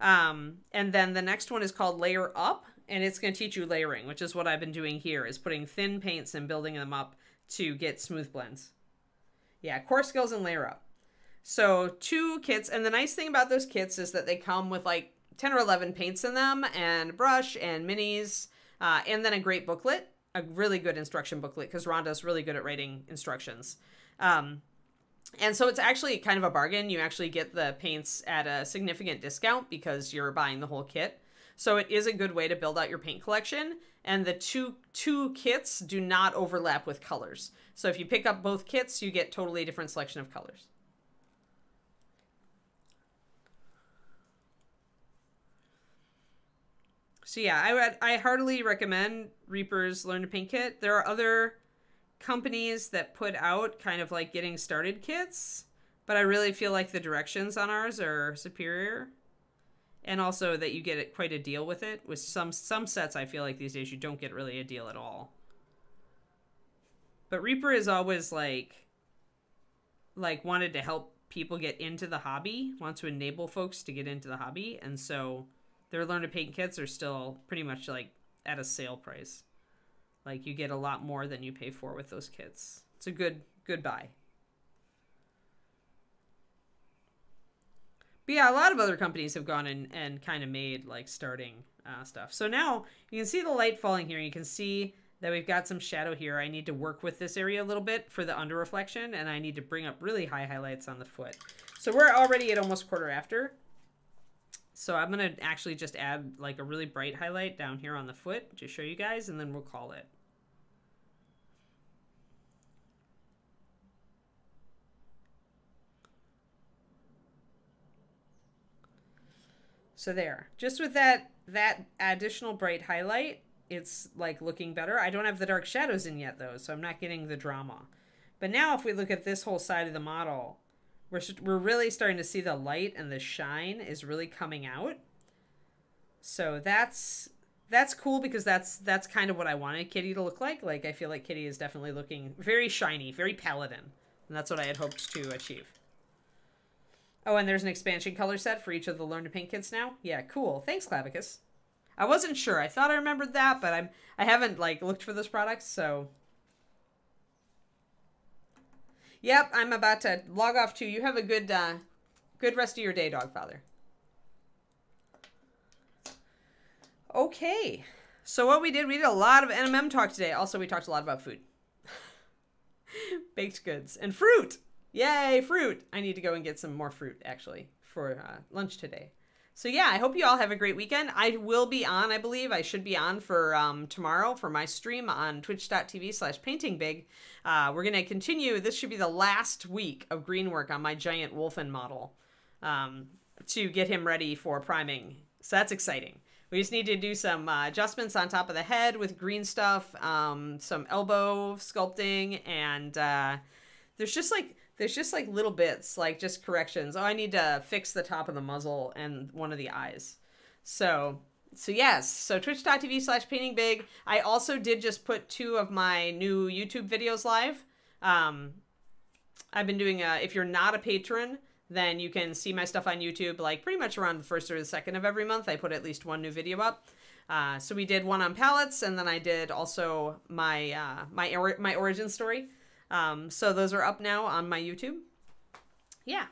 Um, and then the next one is called Layer Up, and it's going to teach you layering, which is what I've been doing here, is putting thin paints and building them up to get smooth blends. Yeah, core skills and layer up. So two kits, and the nice thing about those kits is that they come with like 10 or 11 paints in them, and brush and minis, uh, and then a great booklet, a really good instruction booklet, because Rhonda's really good at writing instructions. Um, and so it's actually kind of a bargain. You actually get the paints at a significant discount because you're buying the whole kit. So it is a good way to build out your paint collection. And the two two kits do not overlap with colors. So if you pick up both kits, you get totally different selection of colors. So yeah, I would I heartily recommend Reaper's Learn to Paint Kit. There are other companies that put out kind of like getting started kits, but I really feel like the directions on ours are superior. And also that you get quite a deal with it. With some some sets I feel like these days you don't get really a deal at all. But Reaper is always like like wanted to help people get into the hobby, wants to enable folks to get into the hobby, and so their learn to paint kits are still pretty much like at a sale price. Like you get a lot more than you pay for with those kits. It's a good good buy. But yeah, a lot of other companies have gone in and kind of made like starting uh, stuff. So now you can see the light falling here. You can see that we've got some shadow here. I need to work with this area a little bit for the under reflection and I need to bring up really high highlights on the foot. So we're already at almost quarter after. So I'm going to actually just add like a really bright highlight down here on the foot to show you guys and then we'll call it. So there, just with that that additional bright highlight, it's like looking better. I don't have the dark shadows in yet though, so I'm not getting the drama. But now if we look at this whole side of the model, we're, we're really starting to see the light and the shine is really coming out. So that's that's cool because that's that's kind of what I wanted Kitty to look like. Like I feel like Kitty is definitely looking very shiny, very paladin. And that's what I had hoped to achieve. Oh, and there's an expansion color set for each of the Learn to Paint kits now. Yeah, cool. Thanks, Clavicus. I wasn't sure. I thought I remembered that, but I'm I haven't like looked for those products, so Yep, I'm about to log off too. You have a good uh good rest of your day, Dogfather. Okay. So what we did, we did a lot of NMM talk today. Also, we talked a lot about food. Baked goods and fruit. Yay, fruit. I need to go and get some more fruit actually for uh, lunch today. So yeah, I hope you all have a great weekend. I will be on, I believe. I should be on for um, tomorrow for my stream on twitch.tv slash paintingbig. Uh, we're going to continue. This should be the last week of green work on my giant Wolfen model um, to get him ready for priming. So that's exciting. We just need to do some uh, adjustments on top of the head with green stuff, um, some elbow sculpting, and uh, there's just like there's just like little bits, like just corrections. Oh, I need to fix the top of the muzzle and one of the eyes. So, so yes, so twitch.tv slash painting big. I also did just put two of my new YouTube videos live. Um, I've been doing a, if you're not a patron, then you can see my stuff on YouTube like pretty much around the first or the second of every month. I put at least one new video up. Uh, so we did one on palettes, and then I did also my uh, my my origin story. Um, so those are up now on my YouTube. Yeah.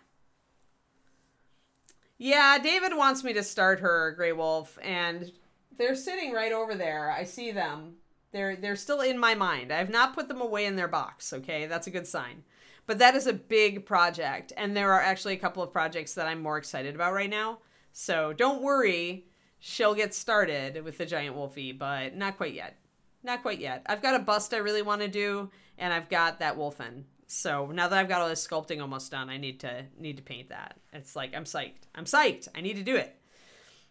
Yeah, David wants me to start her Grey Wolf, and they're sitting right over there. I see them. They're they're still in my mind. I have not put them away in their box. Okay, that's a good sign. But that is a big project, and there are actually a couple of projects that I'm more excited about right now. So don't worry, she'll get started with the giant wolfie, but not quite yet. Not quite yet. I've got a bust I really want to do, and I've got that Wolfen. So now that I've got all this sculpting almost done, I need to need to paint that. It's like I'm psyched. I'm psyched. I need to do it.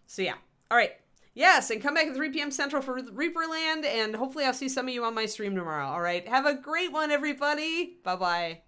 So yeah. All right. Yes, and come back at 3 p.m. Central for Reaperland, and hopefully I'll see some of you on my stream tomorrow. All right. Have a great one, everybody. Bye bye.